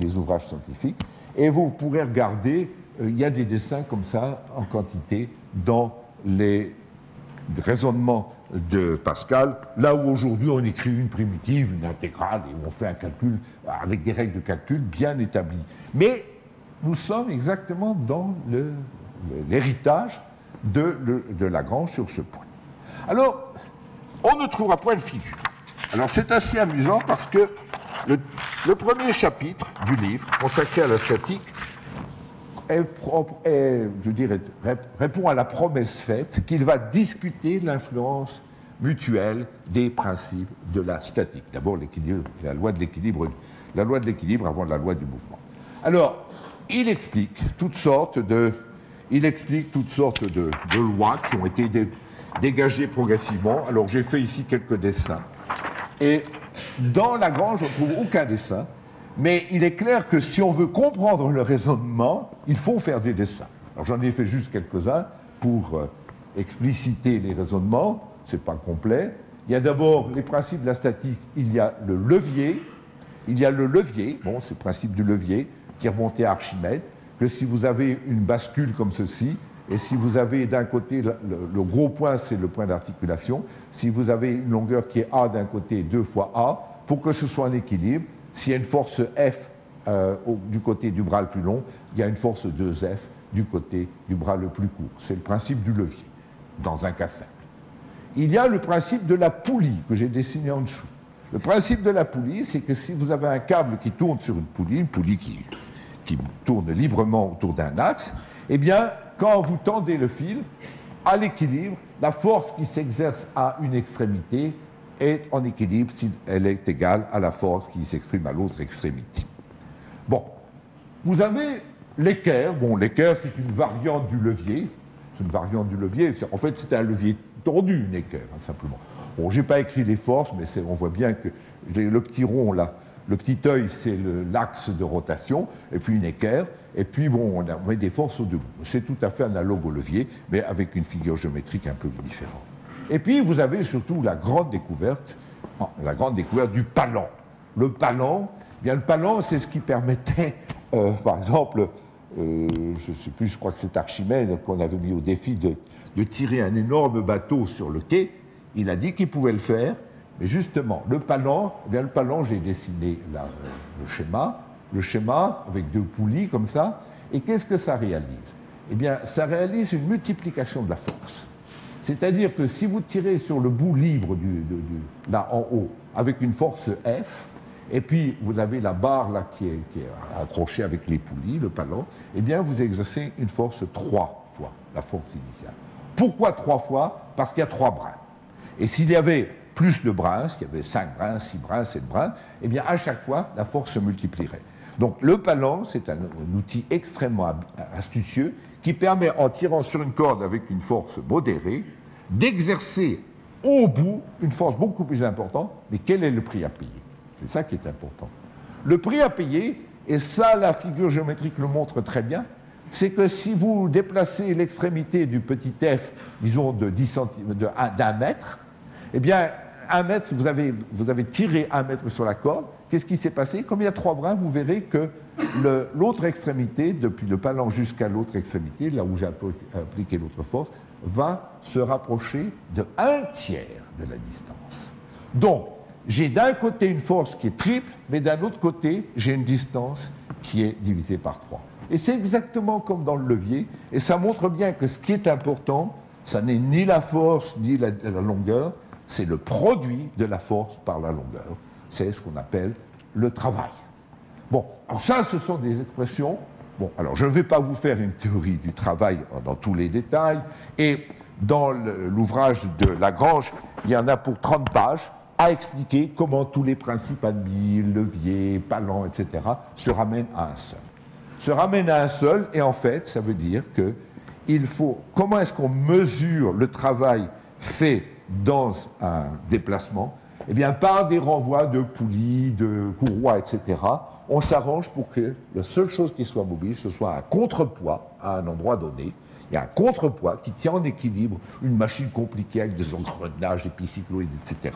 les, ouvrages scientifiques. Et vous pourrez regarder, il y a des dessins comme ça en quantité dans les raisonnements de Pascal, là où aujourd'hui on écrit une primitive, une intégrale, et on fait un calcul avec des règles de calcul bien établies. Mais nous sommes exactement dans l'héritage de, Lagrange sur ce point. Alors, on ne trouvera point de figure. Alors c'est assez amusant parce que le, premier chapitre du livre, consacré à la statique, répond à la promesse faite qu'il va discuter l'influence mutuelle des principes de la statique. D'abord, la loi de l'équilibre, la loi de l'équilibre avant la loi du mouvement. Alors, il explique toutes sortes de, il explique toutes sortes de, lois qui ont été dégagées progressivement. Alors, j'ai fait ici quelques dessins. Et dans Lagrange, on ne trouve aucun dessin. Mais il est clair que si on veut comprendre le raisonnement, il faut faire des dessins. Alors j'en ai fait juste quelques-uns pour euh, expliciter les raisonnements, ce n'est pas complet. Il y a d'abord les principes de la statique, il y a le levier, il y a le levier, bon, c'est le principe du levier qui est remonté à Archimède, que si vous avez une bascule comme ceci, et si vous avez d'un côté, le, gros point, c'est le point d'articulation, si vous avez une longueur qui est A d'un côté, 2 fois A, pour que ce soit en équilibre, s'il y a une force F euh, du côté du bras le plus long, il y a une force 2F du côté du bras le plus court. C'est le principe du levier, dans un cas simple. Il y a le principe de la poulie que j'ai dessiné en dessous. Le principe de la poulie, c'est que si vous avez un câble qui tourne sur une poulie, une poulie qui, qui tourne librement autour d'un axe, eh bien, quand vous tendez le fil, à l'équilibre, la force qui s'exerce à une extrémité est en équilibre si elle est égale à la force qui s'exprime à l'autre extrémité. Bon, vous avez l'équerre. Bon, l'équerre, c'est une variante du levier. C'est une variante du levier. En fait, c'est un levier tordu, une équerre, hein, simplement. Bon, je n'ai pas écrit les forces, mais on voit bien que le petit rond, là, le petit œil, c'est l'axe de rotation, et puis une équerre, et puis bon, on met des forces au debout. C'est tout à fait analogue au levier, mais avec une figure géométrique un peu différente. Et puis vous avez surtout la grande découverte, la grande découverte du palan. Le palan, eh bien le palan, c'est ce qui permettait, euh, par exemple, euh, je ne sais plus, je crois que c'est Archimède qu'on avait mis au défi de, tirer un énorme bateau sur le quai. Il a dit qu'il pouvait le faire, mais justement, le palan, eh bien le palan, j'ai dessiné le schéma, le schéma avec deux poulies comme ça, Et qu'est-ce que ça réalise? Eh bien, ça réalise une multiplication de la force. C'est-à-dire que si vous tirez sur le bout libre du, là en haut avec une force F, et puis vous avez la barre là qui est, qui est accrochée avec les poulies, le palon, eh bien vous exercez une force trois fois la force initiale. Pourquoi trois fois? Parce qu'il y a trois brins. Et s'il y avait plus de brins, s'il y avait cinq brins, six brins, sept brins, eh bien à chaque fois la force se multiplierait. Donc le palon, c'est un, outil extrêmement astucieux qui permet, en tirant sur une corde avec une force modérée, d'exercer au bout une force beaucoup plus importante. Mais quel est le prix à payer? C'est ça qui est important. Le prix à payer, et ça la figure géométrique le montre très bien, c'est que si vous déplacez l'extrémité du petit f, disons de 10 cm, d'un mètre, eh bien, un mètre, vous avez, tiré un mètre sur la corde, qu'est-ce qui s'est passé? Comme il y a trois brins, vous verrez que l'autre extrémité, depuis le palan jusqu'à l'autre extrémité, là où j'ai appliqué l'autre force, va se rapprocher de un tiers de la distance. Donc, j'ai d'un côté une force qui est triple, mais d'un autre côté, j'ai une distance qui est divisée par 3. Et c'est exactement comme dans le levier, et ça montre bien que ce qui est important, ça n'est ni la force ni la longueur, c'est le produit de la force par la longueur. C'est ce qu'on appelle le travail. Bon, alors ça, ce sont des expressions Bon, alors je ne vais pas vous faire une théorie du travail dans tous les détails, et dans l'ouvrage de Lagrange, il y en a pour 30 pages à expliquer comment tous les principes admis, levier, palan, etc., se ramènent à un seul. Se ramènent à un seul, et en fait, ça veut dire que il faut. Comment est-ce qu'on mesure le travail fait dans un déplacement Eh bien, par des renvois de poulies, de courroies, etc., on s'arrange pour que la seule chose qui soit mobile, ce soit un contrepoids à un endroit donné. Il y a un contrepoids qui tient en équilibre une machine compliquée avec des engrenages, des piscycloïdes, etc.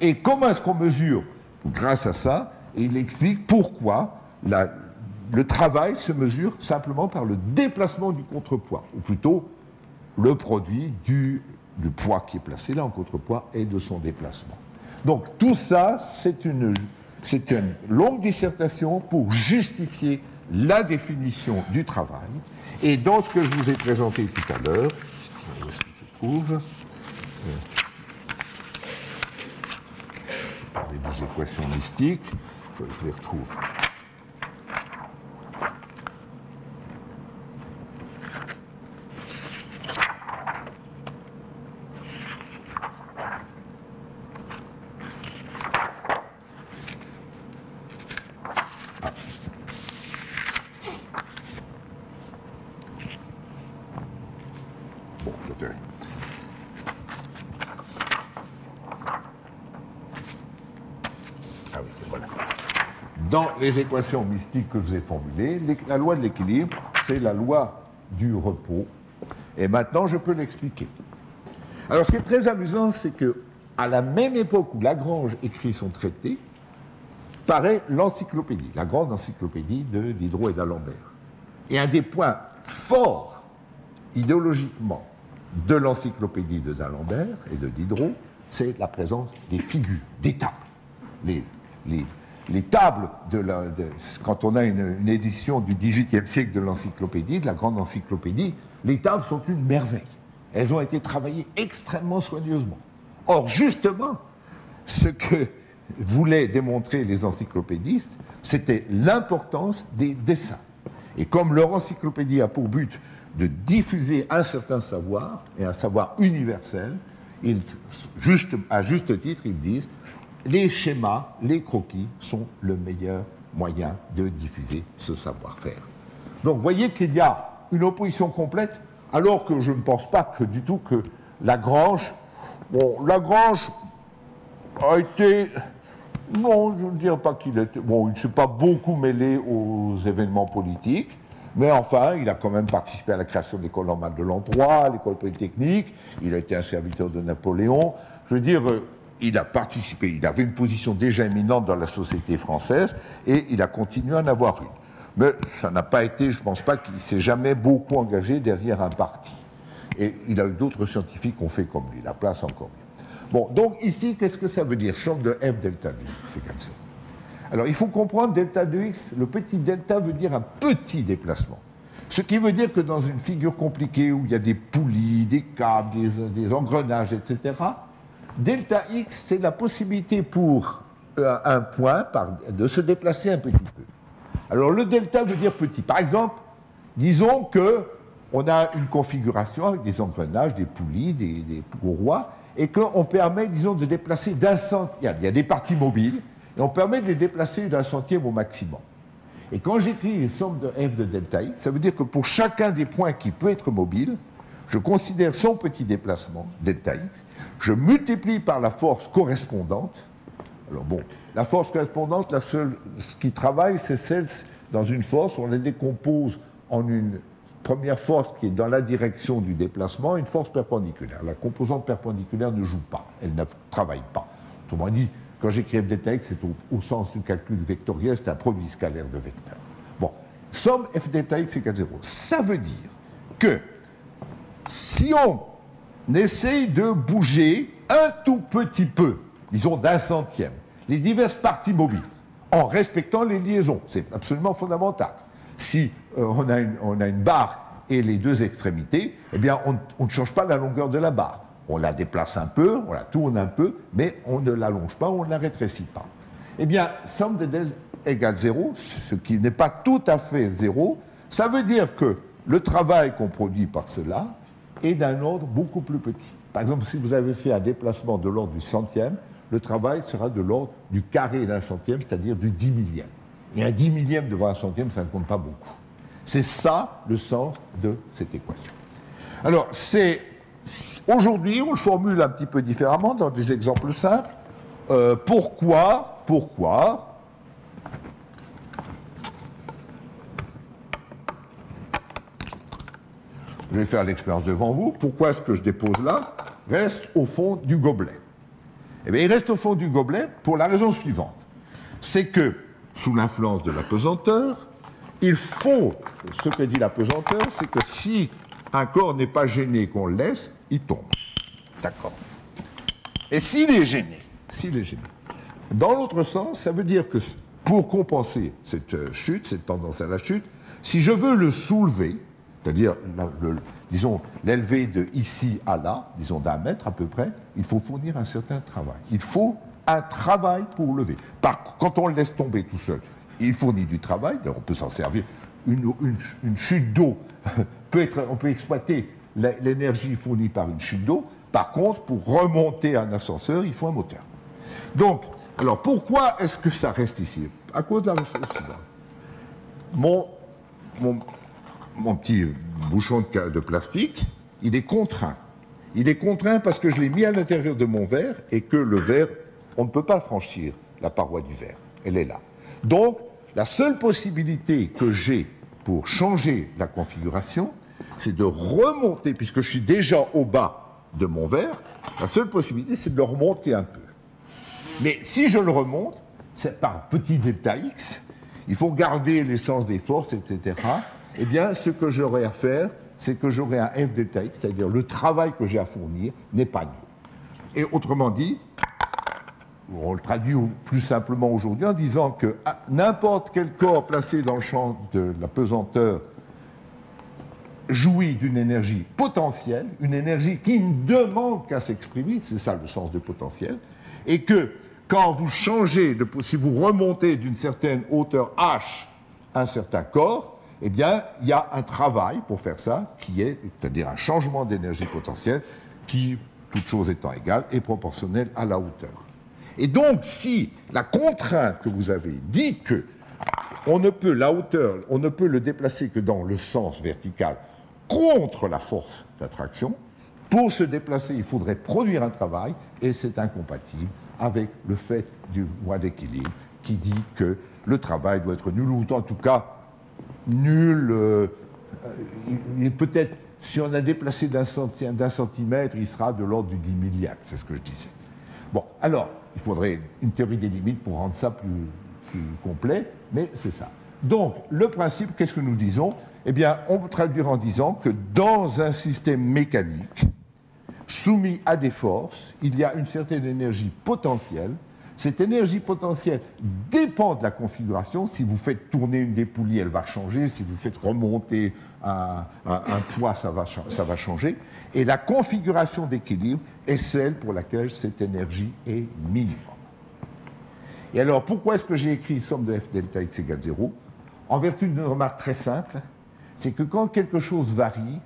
Et comment est-ce qu'on mesure? Grâce à ça, il explique pourquoi le travail se mesure simplement par le déplacement du contrepoids, ou plutôt le produit du, du poids qui est placé là en contrepoids et de son déplacement. Donc tout ça, c'est une longue dissertation pour justifier la définition du travail. Et dans ce que je vous ai présenté tout à l'heure, où est-ce se trouve euh, Je parlais des équations mystiques, je les retrouve. Les équations mystiques que je vous ai formulées, la loi de l'équilibre, c'est la loi du repos. Et maintenant, je peux l'expliquer. Alors, ce qui est très amusant, c'est que à la même époque où Lagrange écrit son traité, paraît l'encyclopédie, la grande encyclopédie de Diderot et d'Alembert. Et un des points forts idéologiquement de l'encyclopédie de d'Alembert et de Diderot, c'est la présence des figures, des tables. Les, les, les tables, de la, quand on a une, édition du XVIIIe siècle de l'encyclopédie, de la grande encyclopédie, les tables sont une merveille. Elles ont été travaillées extrêmement soigneusement. Or, justement, ce que voulaient démontrer les encyclopédistes, c'était l'importance des dessins. Et comme leur encyclopédie a pour but de diffuser un certain savoir, et un savoir universel, à juste titre, ils disent les schémas, les croquis sont le meilleur moyen de diffuser ce savoir-faire. Donc, voyez qu'il y a une opposition complète, alors que je ne pense pas du tout que Lagrange, bon, Lagrange a été, non, je ne dirais pas qu'il était, bon, il ne s'est pas beaucoup mêlé aux événements politiques, mais enfin, il a quand même participé à la création de l'école normale de l'endroit, l'école polytechnique, il a été un serviteur de Napoléon. Je veux dire, il a participé, il avait une position déjà éminente dans la société française et il a continué à en avoir une. Mais ça n'a pas été, je ne pense pas qu'il s'est jamais beaucoup engagé derrière un parti. Et il a eu d'autres scientifiques qui ont fait comme lui, la place encore mieux. Bon, donc ici, qu'est-ce que ça veut dire Somme de f delta de x, c'est Alors il faut comprendre delta de x, le petit delta veut dire un petit déplacement. Ce qui veut dire que dans une figure compliquée où il y a des poulies, des câbles, des, engrenages, etc., delta x, c'est la possibilité pour euh, un point de se déplacer un petit peu. Alors le delta veut dire petit. Par exemple, disons que on a une configuration avec des engrenages, des poulies, des, courroies, et qu'on permet, disons, de déplacer d'un centième. Il y a des parties mobiles, et on permet de les déplacer d'un centième au maximum. Et quand j'écris les sommes de f de delta x, ça veut dire que pour chacun des points qui peut être mobile, je considère son petit déplacement, delta x, je multiplie par la force correspondante. Alors bon, la force correspondante, la seule, ce qui travaille, c'est celle dans une force, on la décompose en une première force qui est dans la direction du déplacement, une force perpendiculaire. La composante perpendiculaire ne joue pas, elle ne travaille pas. Autrement dit, quand j'écris x, c'est au, sens du calcul vectoriel, c'est un produit scalaire de vecteurs. Bon, somme f égale 0. Ça veut dire que si on essaye de bouger un tout petit peu, disons d'un centième, les diverses parties mobiles, en respectant les liaisons, c'est absolument fondamental. Si euh, on, a une, barre et les deux extrémités, eh bien, on ne change pas la longueur de la barre on la déplace un peu, on la tourne un peu, mais on ne l'allonge pas, on ne la rétrécit pas. Eh bien, somme de del égale 0, ce qui n'est pas tout à fait 0, ça veut dire que le travail qu'on produit par cela est d'un ordre beaucoup plus petit. Par exemple, si vous avez fait un déplacement de l'ordre du centième, le travail sera de l'ordre du carré d'un centième, c'est-à-dire du dix millième. Et un dix millième devant un centième, ça ne compte pas beaucoup. C'est ça le sens de cette équation. Alors, c'est Aujourd'hui, on le formule un petit peu différemment dans des exemples simples. Euh, pourquoi, pourquoi Je vais faire l'expérience devant vous. Pourquoi ce que je dépose là reste au fond du gobelet Eh bien, il reste au fond du gobelet pour la raison suivante. C'est que, sous l'influence de la pesanteur, il faut, ce que dit la pesanteur, c'est que si un corps n'est pas gêné qu'on le laisse, il tombe. D'accord. Et s'il est gêné, s'il est gêné, dans l'autre sens, ça veut dire que pour compenser cette euh, chute, cette tendance à la chute, si je veux le soulever, c'est-à-dire, disons, l'élever de ici à là, disons d'un mètre à peu près, il faut fournir un certain travail. Il faut un travail pour lever. Par, quand on le laisse tomber tout seul, il fournit du travail, on peut s'en servir. Une, chute d'eau [LAUGHS] peut être, on peut exploiter l'énergie fournie par une chute d'eau. Par contre, pour remonter un ascenseur, il faut un moteur. Donc, alors pourquoi est-ce que ça reste ici? À cause de la. Mon, mon, mon, petit bouchon de, plastique, il est contraint. Il est contraint parce que je l'ai mis à l'intérieur de mon verre et que le verre, on ne peut pas franchir la paroi du verre. Elle est là. Donc, la seule possibilité que j'ai pour changer la configuration, c'est de remonter, puisque je suis déjà au bas de mon verre, la seule possibilité, c'est de le remonter un peu. Mais si je le remonte, c'est par petit delta x, il faut garder l'essence des forces, etc. Eh bien, ce que j'aurai à faire, c'est que j'aurai un f delta x, c'est-à-dire le travail que j'ai à fournir n'est pas nul. Et autrement dit, on le traduit plus simplement aujourd'hui en disant que ah, n'importe quel corps placé dans le champ de la pesanteur jouit d'une énergie potentielle, une énergie qui ne demande qu'à s'exprimer, c'est ça le sens de potentiel, et que quand vous changez, de, si vous remontez d'une certaine hauteur h un certain corps, eh bien, il y a un travail pour faire ça, qui est, c'est-à-dire un changement d'énergie potentielle, qui, toute chose étant égale, est proportionnel à la hauteur. Et donc, si la contrainte que vous avez dit que on ne peut la hauteur, on ne peut le déplacer que dans le sens vertical contre la force d'attraction. Pour se déplacer, il faudrait produire un travail et c'est incompatible avec le fait du loi d'équilibre qui dit que le travail doit être nul ou en tout cas nul. Euh, peut-être, si on a déplacé d'un centimètre, il sera de l'ordre du 10 milliard, c'est ce que je disais. Bon, alors, il faudrait une théorie des limites pour rendre ça plus, plus complet, mais c'est ça. Donc, le principe, qu'est-ce que nous disons? Eh bien, on peut traduire en disant que dans un système mécanique, soumis à des forces, il y a une certaine énergie potentielle Cette énergie potentielle dépend de la configuration. Si vous faites tourner une des poulies, elle va changer. Si vous faites remonter un, poids, ça va, ça va changer. Et la configuration d'équilibre est celle pour laquelle cette énergie est minimum. Et alors, pourquoi est-ce que j'ai écrit somme de f delta x égale 0 En vertu d'une remarque très simple, c'est que quand quelque chose varie,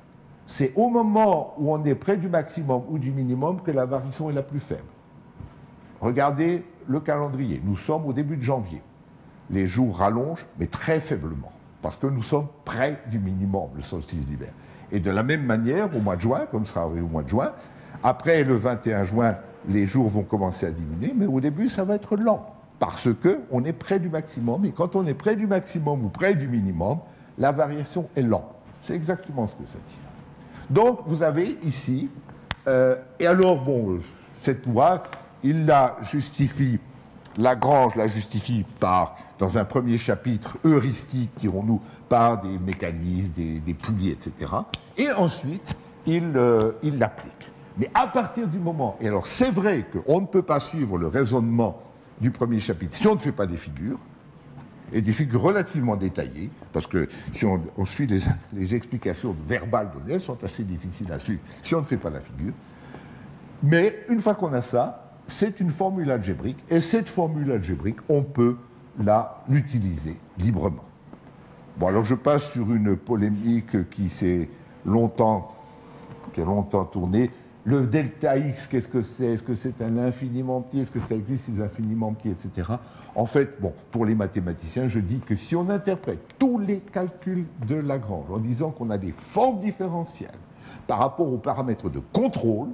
c'est au moment où on est près du maximum ou du minimum que la variation est la plus faible. Regardez le calendrier. Nous sommes au début de janvier. Les jours rallongent, mais très faiblement, parce que nous sommes près du minimum, le solstice d'hiver. Et de la même manière, au mois de juin, comme sera au mois de juin, après le 21 juin, les jours vont commencer à diminuer, mais au début, ça va être lent, parce qu'on est près du maximum, et quand on est près du maximum ou près du minimum, la variation est lente. C'est exactement ce que ça dit. Donc, vous avez ici, euh, et alors, bon, cette loi, il la justifie, Lagrange la justifie par, dans un premier chapitre, heuristique, dirons-nous, par des mécanismes, des, poulies, etc. Et ensuite, euh, il l'applique. Mais à partir du moment, et alors c'est vrai qu'on ne peut pas suivre le raisonnement du premier chapitre si on ne fait pas des figures, et des figures relativement détaillées, parce que si on, suit les, explications verbales données, elles sont assez difficiles à suivre si on ne fait pas la figure. Mais une fois qu'on a ça, c'est une formule algébrique, et cette formule algébrique, on peut l'utiliser librement. Bon, alors je passe sur une polémique qui s'est longtemps, qui a longtemps tourné le delta x, qu'est-ce que c'est? Est-ce que c'est un infiniment petit Est-ce que ça existe des infiniment petits, etc. En fait, bon, pour les mathématiciens, je dis que si on interprète tous les calculs de Lagrange en disant qu'on a des formes différentielles par rapport aux paramètres de contrôle,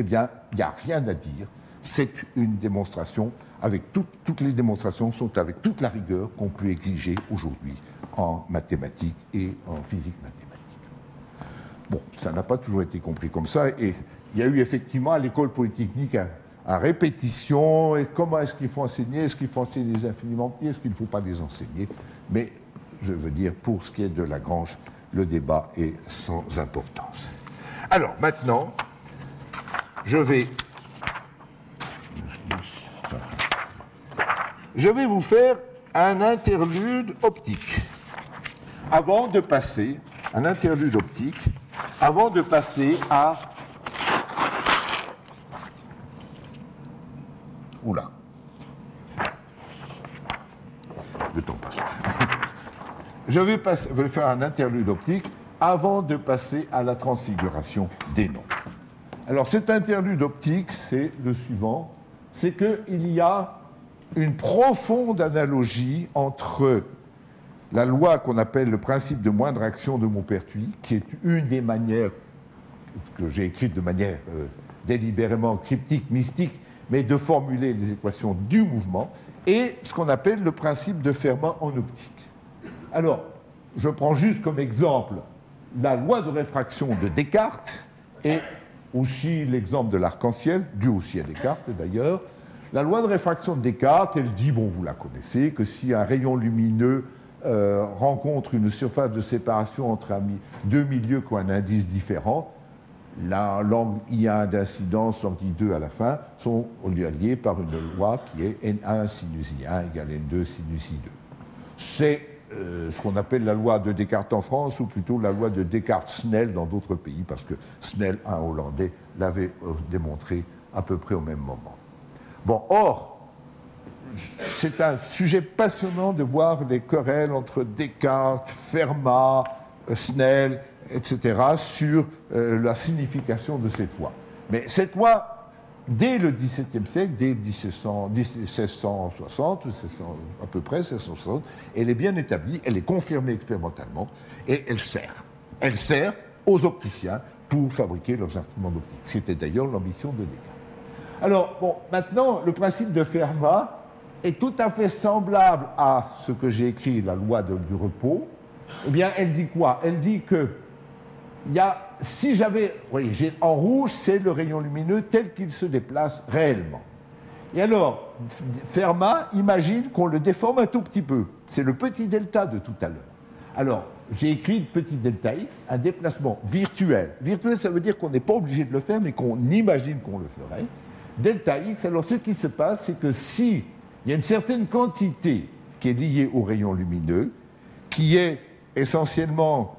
eh bien, il n'y a rien à dire. C'est une démonstration avec toutes les démonstrations sont avec toute la rigueur qu'on peut exiger aujourd'hui en mathématiques et en physique mathématique. Bon, ça n'a pas toujours été compris comme ça. Et il y a eu effectivement à l'école polytechnique à, répétition. Et comment est-ce qu'il faut enseigner Est-ce qu'il faut enseigner les infiniment petits Est-ce qu'il ne faut pas les enseigner Mais je veux dire, pour ce qui est de Lagrange, le débat est sans importance. Alors maintenant, je vais. Je vais vous faire un interlude optique avant de passer un interlude optique avant de passer à... Oula. Le temps passe. [LAUGHS] Je vais, passer, vais faire un interlude optique avant de passer à la transfiguration des noms. Alors cet interlude optique, c'est le suivant, c'est qu'il y a une profonde analogie entre la loi qu'on appelle le principe de moindre action de Maupertuis, qui est une des manières que j'ai écrites de manière euh, délibérément cryptique, mystique, mais de formuler les équations du mouvement, et ce qu'on appelle le principe de Fermat en optique. Alors, je prends juste comme exemple la loi de réfraction de Descartes et aussi l'exemple de l'arc-en-ciel, dû aussi à Descartes d'ailleurs. La loi de réfraction de Descartes, elle dit, bon, vous la connaissez, que si un rayon lumineux euh, rencontre une surface de séparation entre deux milieux qui ont un indice différent, la langue IA d'incidence, langue I2 à la fin, sont liés par une loi qui est N1 sinus I1 égale N2 sinus I2. C'est euh, ce qu'on appelle la loi de Descartes en France, ou plutôt la loi de Descartes-Snell dans d'autres pays, parce que Snell, un Hollandais, l'avait euh, démontré à peu près au même moment. Bon, or, c'est un sujet passionnant de voir les querelles entre Descartes, Fermat, Snell, etc., sur euh, la signification de cette loi. Mais cette loi, dès le XVIIe siècle, dès 1660, à peu près 1660, elle est bien établie, elle est confirmée expérimentalement, et elle sert. Elle sert aux opticiens pour fabriquer leurs instruments d'optique. C'était d'ailleurs l'ambition de Descartes. Alors, bon, maintenant, le principe de Fermat, est tout à fait semblable à ce que j'ai écrit, la loi du repos, eh bien, elle dit quoi? Elle dit que il y a, si j'avais, en rouge, c'est le rayon lumineux tel qu'il se déplace réellement. Et alors, Fermat imagine qu'on le déforme un tout petit peu. C'est le petit delta de tout à l'heure. Alors, j'ai écrit le petit delta x, un déplacement virtuel. Virtuel, ça veut dire qu'on n'est pas obligé de le faire, mais qu'on imagine qu'on le ferait. delta x, alors ce qui se passe, c'est que si il y a une certaine quantité qui est liée au rayon lumineux, qui est essentiellement,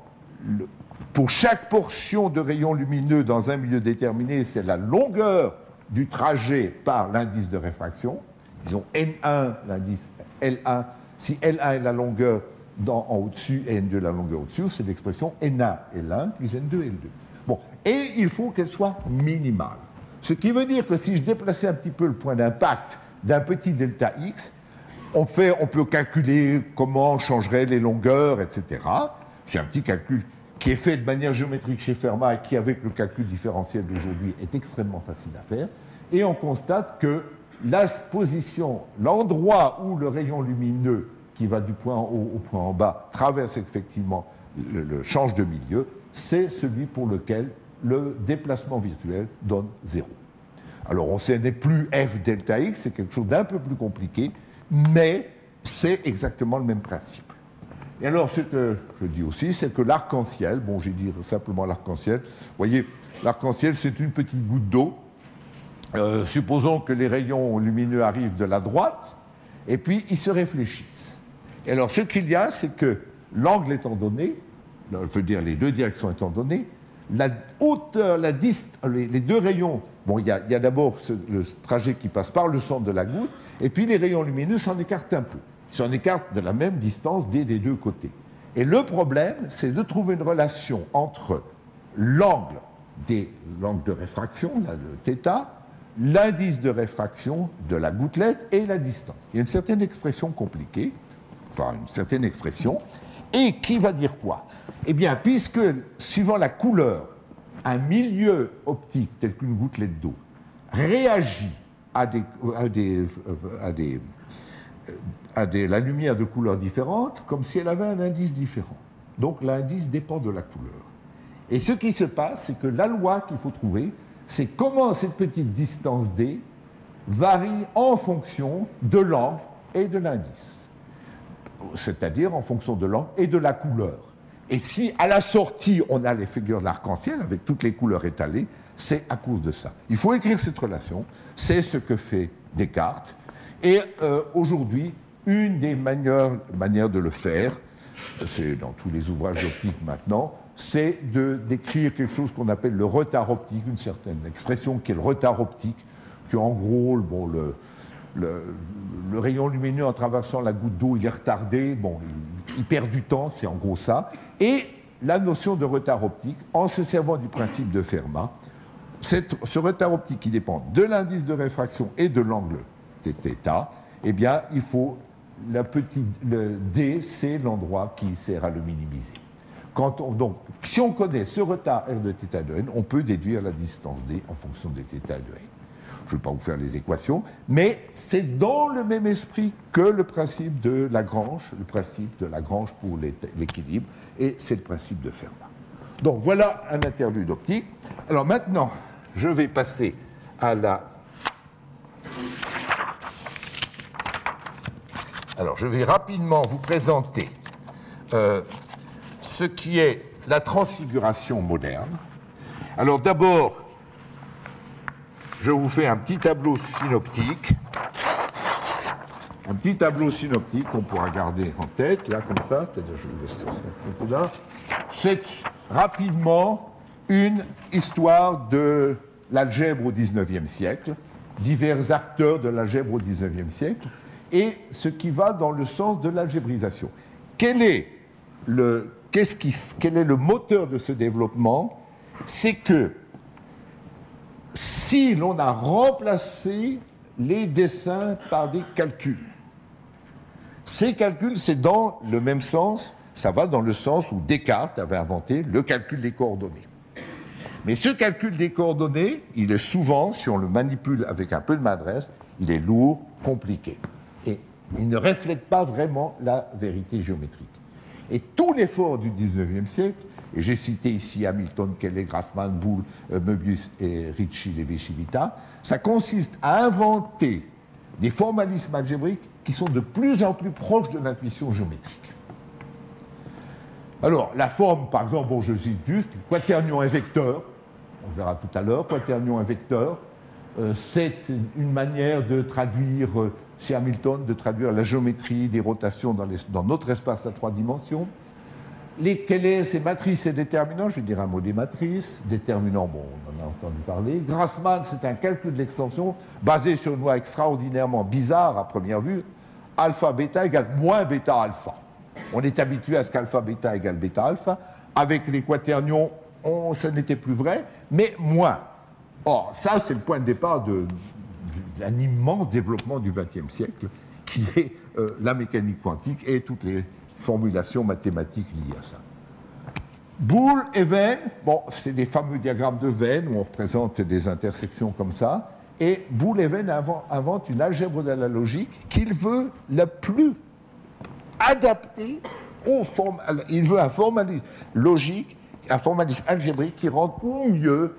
pour chaque portion de rayon lumineux dans un milieu déterminé, c'est la longueur du trajet par l'indice de réfraction. Disons N1, l'indice L1. Si L1 est la longueur en au-dessus et N2 la longueur au-dessus, c'est l'expression N1, L1 plus N2, L2. Bon, et il faut qu'elle soit minimale. Ce qui veut dire que si je déplaçais un petit peu le point d'impact d'un petit delta x, on, fait, on peut calculer comment changeraient les longueurs, etc. C'est un petit calcul qui est fait de manière géométrique chez Fermat et qui, avec le calcul différentiel d'aujourd'hui, est extrêmement facile à faire. Et on constate que la position, l'endroit où le rayon lumineux qui va du point en haut au point en bas traverse effectivement le, change de milieu, c'est celui pour lequel le déplacement virtuel donne 0. Alors on sait n'est plus f delta x, c'est quelque chose d'un peu plus compliqué, mais c'est exactement le même principe. Et alors ce que je dis aussi, c'est que l'arc-en-ciel, bon j'ai dit simplement l'arc-en-ciel, vous voyez, l'arc-en-ciel c'est une petite goutte d'eau. Euh, supposons que les rayons lumineux arrivent de la droite, et puis ils se réfléchissent. Et alors ce qu'il y a, c'est que l'angle étant donné, je veux dire les deux directions étant données, la hauteur, la les, deux rayons, bon, il y a, d'abord le trajet qui passe par le centre de la goutte, et puis les rayons lumineux s'en écartent un peu. Ils s'en écartent de la même distance des, deux côtés. Et le problème, c'est de trouver une relation entre l'angle des l'angle de réfraction, là, le θ, l'indice de réfraction de la gouttelette et la distance. Il y a une certaine expression compliquée, enfin une certaine expression, et qui va dire quoi? Eh bien, puisque, suivant la couleur, un milieu optique tel qu'une gouttelette d'eau réagit à, des, à, des, à, des, à la lumière de couleurs différentes comme si elle avait un indice différent. Donc l'indice dépend de la couleur. Et ce qui se passe, c'est que la loi qu'il faut trouver, c'est comment cette petite distance D varie en fonction de l'angle et de l'indice c'est-à-dire en fonction de l'angle et de la couleur. Et si à la sortie on a les figures de l'arc-en-ciel avec toutes les couleurs étalées, c'est à cause de ça. Il faut écrire cette relation, c'est ce que fait Descartes. Et euh, aujourd'hui, une des manières, de le faire, c'est dans tous les ouvrages optiques maintenant, c'est de décrire quelque chose qu'on appelle le retard optique, une certaine expression qui est le retard optique, qui en gros, bon, le, le, rayon lumineux en traversant la goutte d'eau, il est retardé, bon, il, perd du temps, c'est en gros ça. Et la notion de retard optique, en se servant du principe de Fermat, ce retard optique qui dépend de l'indice de réfraction et de l'angle θ, eh bien, il faut la petite d, c'est l'endroit qui sert à le minimiser. Donc, si on connaît ce retard r de θ de n, on peut déduire la distance d en fonction des θ de n. Je ne vais pas vous faire les équations, mais c'est dans le même esprit que le principe de Lagrange, le principe de Lagrange pour l'équilibre, et c'est le principe de Fermat. Donc voilà un interlude optique. Alors maintenant, je vais passer à la. Alors je vais rapidement vous présenter euh, ce qui est la transfiguration moderne. Alors d'abord, je vous fais un petit tableau synoptique. Un petit tableau synoptique qu'on pourra garder en tête, là, comme ça, c'est-à-dire je vous peu là. C'est rapidement une histoire de l'algèbre au XIXe siècle, divers acteurs de l'algèbre au XIXe siècle, et ce qui va dans le sens de l'algébrisation. Quel est le, qu'est-ce qui, quel est le moteur de ce développement? C'est que si l'on a remplacé les dessins par des calculs. Ces calculs, c'est dans le même sens, ça va dans le sens où Descartes avait inventé le calcul des coordonnées. Mais ce calcul des coordonnées, il est souvent, si on le manipule avec un peu de maladresse, il est lourd, compliqué. Il ne reflète pas vraiment la vérité géométrique. Et tout l'effort du 19e siècle, et j'ai cité ici Hamilton, Kelly, Grafman, Boole, euh, Möbius et Ricci, Levi-Civita, ça consiste à inventer des formalismes algébriques qui sont de plus en plus proches de l'intuition géométrique. Alors, la forme, par exemple, bon, je cite juste, quaternion et vecteur, on verra tout à l'heure, quaternion et vecteur, c'est une manière de traduire, euh, chez Hamilton, de traduire la géométrie des rotations dans, notre espace à trois dimensions. Les, quelles est ces matrices et déterminants? Je vais dire un mot des matrices. Déterminants, bon, on en a entendu parler. Grassmann, c'est un calcul de l'extension basé sur une loi extraordinairement bizarre à première vue. Alpha bêta égale moins bêta alpha. On est habitué à ce qu'alpha bêta égale bêta alpha. Avec les quaternions, on, ça n'était plus vrai, mais moins. Or, ça, c'est le point de départ d'un immense développement du XXe siècle, qui est euh, la mécanique quantique et toutes les formulations mathématiques liées à ça. Boule et veine, bon, c'est des fameux diagrammes de veine où on représente des intersections comme ça. Et Boule et veine invente une algèbre de la logique qu'il veut la plus adaptée au form... Il veut un formalisme logique, un formalisme algébrique qui rende au mieux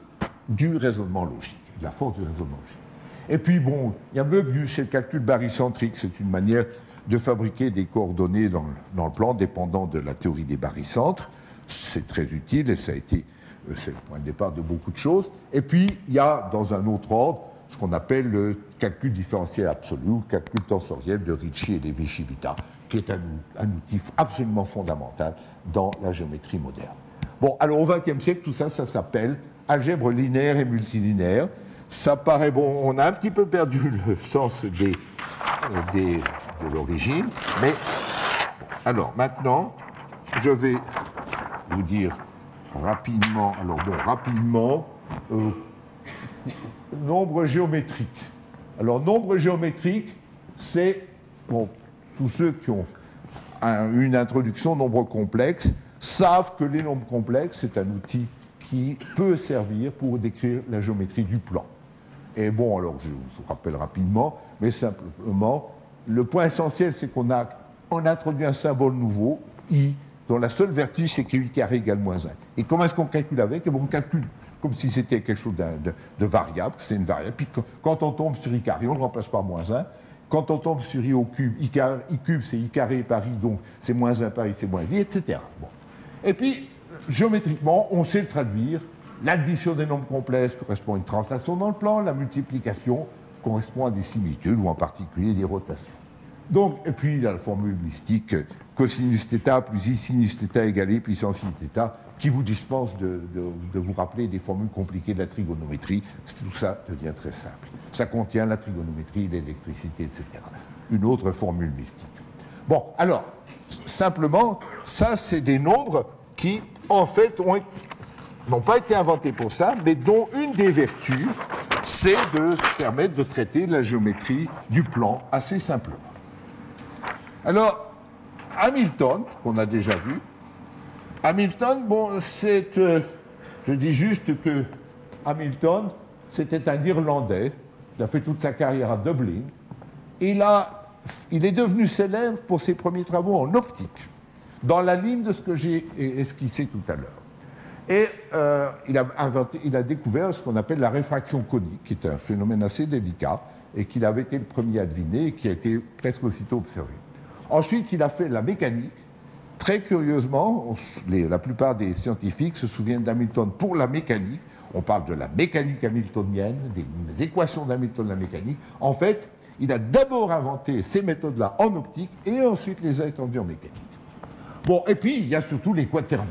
du raisonnement logique, la force du raisonnement logique. Et puis bon, il y a Möbius, c'est le calcul barycentrique, c'est une manière de fabriquer des coordonnées dans, le plan dépendant de la théorie des barycentres. C'est très utile et ça a été, euh, c'est le point de départ de beaucoup de choses. Et puis, il y a dans un autre ordre ce qu'on appelle le calcul différentiel absolu, le calcul tensoriel de Ricci et de Vichy-Vita, qui est un, un, outil absolument fondamental dans la géométrie moderne. Bon, alors au XXe siècle, tout ça, ça s'appelle algèbre linéaire et multilinéaire. Ça paraît bon, on a un petit peu perdu le sens de l'origine, mais alors maintenant, je vais vous dire rapidement, alors bon, rapidement, euh, nombre géométrique. Alors, nombre géométrique, c'est, bon, tous ceux qui ont une introduction nombre complexe savent que les nombres complexes, c'est un outil qui peut servir pour décrire la géométrie du plan. Et bon, alors je vous rappelle rapidement, mais simplement, le point essentiel, c'est qu'on a on introduit un symbole nouveau, i, dont la seule vertu, c'est que i carré égale moins 1. Et comment est-ce qu'on calcule avec? Eh On calcule comme si c'était quelque chose de, variable, c'est une variable. Puis quand on tombe sur i carré, on le remplace par moins 1. Quand on tombe sur i au cube, i, cube, c'est i carré par i, donc c'est moins 1 par i, c'est moins i, etc. Bon. Et puis, géométriquement, on sait le traduire. L'addition des nombres complexes correspond à une translation dans le plan, la multiplication correspond à des similitudes ou en particulier des rotations. Donc, et puis il y a la formule mystique cosinus θ plus i sinus θ égalé puissance i θ qui vous dispense de, vous rappeler des formules compliquées de la trigonométrie. Tout ça devient très simple. Ça contient la trigonométrie, l'électricité, etc. Une autre formule mystique. Bon, alors, simplement, ça, c'est des nombres qui, en fait, n'ont pas été inventés pour ça, mais dont une des vertus, c'est de permettre de traiter la géométrie du plan assez simplement. Alors, Hamilton, qu'on a déjà vu, Hamilton, bon, c'est. Euh, je dis juste que Hamilton, c'était un Irlandais. Il a fait toute sa carrière à Dublin. Il, il est devenu célèbre pour ses premiers travaux en optique, dans la ligne de ce que j'ai esquissé tout à l'heure. Et euh, il, a inventé, il a découvert ce qu'on appelle la réfraction conique, qui est un phénomène assez délicat et qu'il avait été le premier à deviner et qui a été presque aussitôt observé. Ensuite, il a fait la mécanique, Très curieusement, la plupart des scientifiques se souviennent d'Hamilton pour la mécanique. On parle de la mécanique hamiltonienne, des, équations d'Hamilton de la mécanique. En fait, il a d'abord inventé ces méthodes-là en optique et ensuite les a étendues en mécanique. Bon, et puis il y a surtout les quaternions.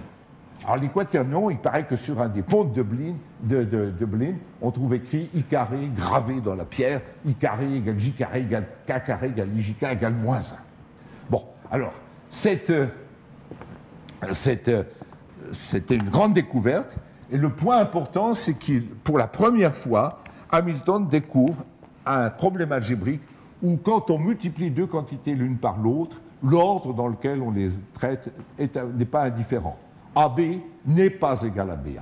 Alors les quaternions, il paraît que sur un des ponts de Dublin, de, on trouve écrit I carré gravé dans la pierre, I carré égale J carré égale K carré égale IJK égale moins 1. Bon, alors, cette euh, c'était une grande découverte. Et le point important, c'est qu'il, pour la première fois, Hamilton découvre un problème algébrique où, quand on multiplie deux quantités l'une par l'autre, l'ordre dans lequel on les traite n'est pas indifférent. AB n'est pas égal à BA.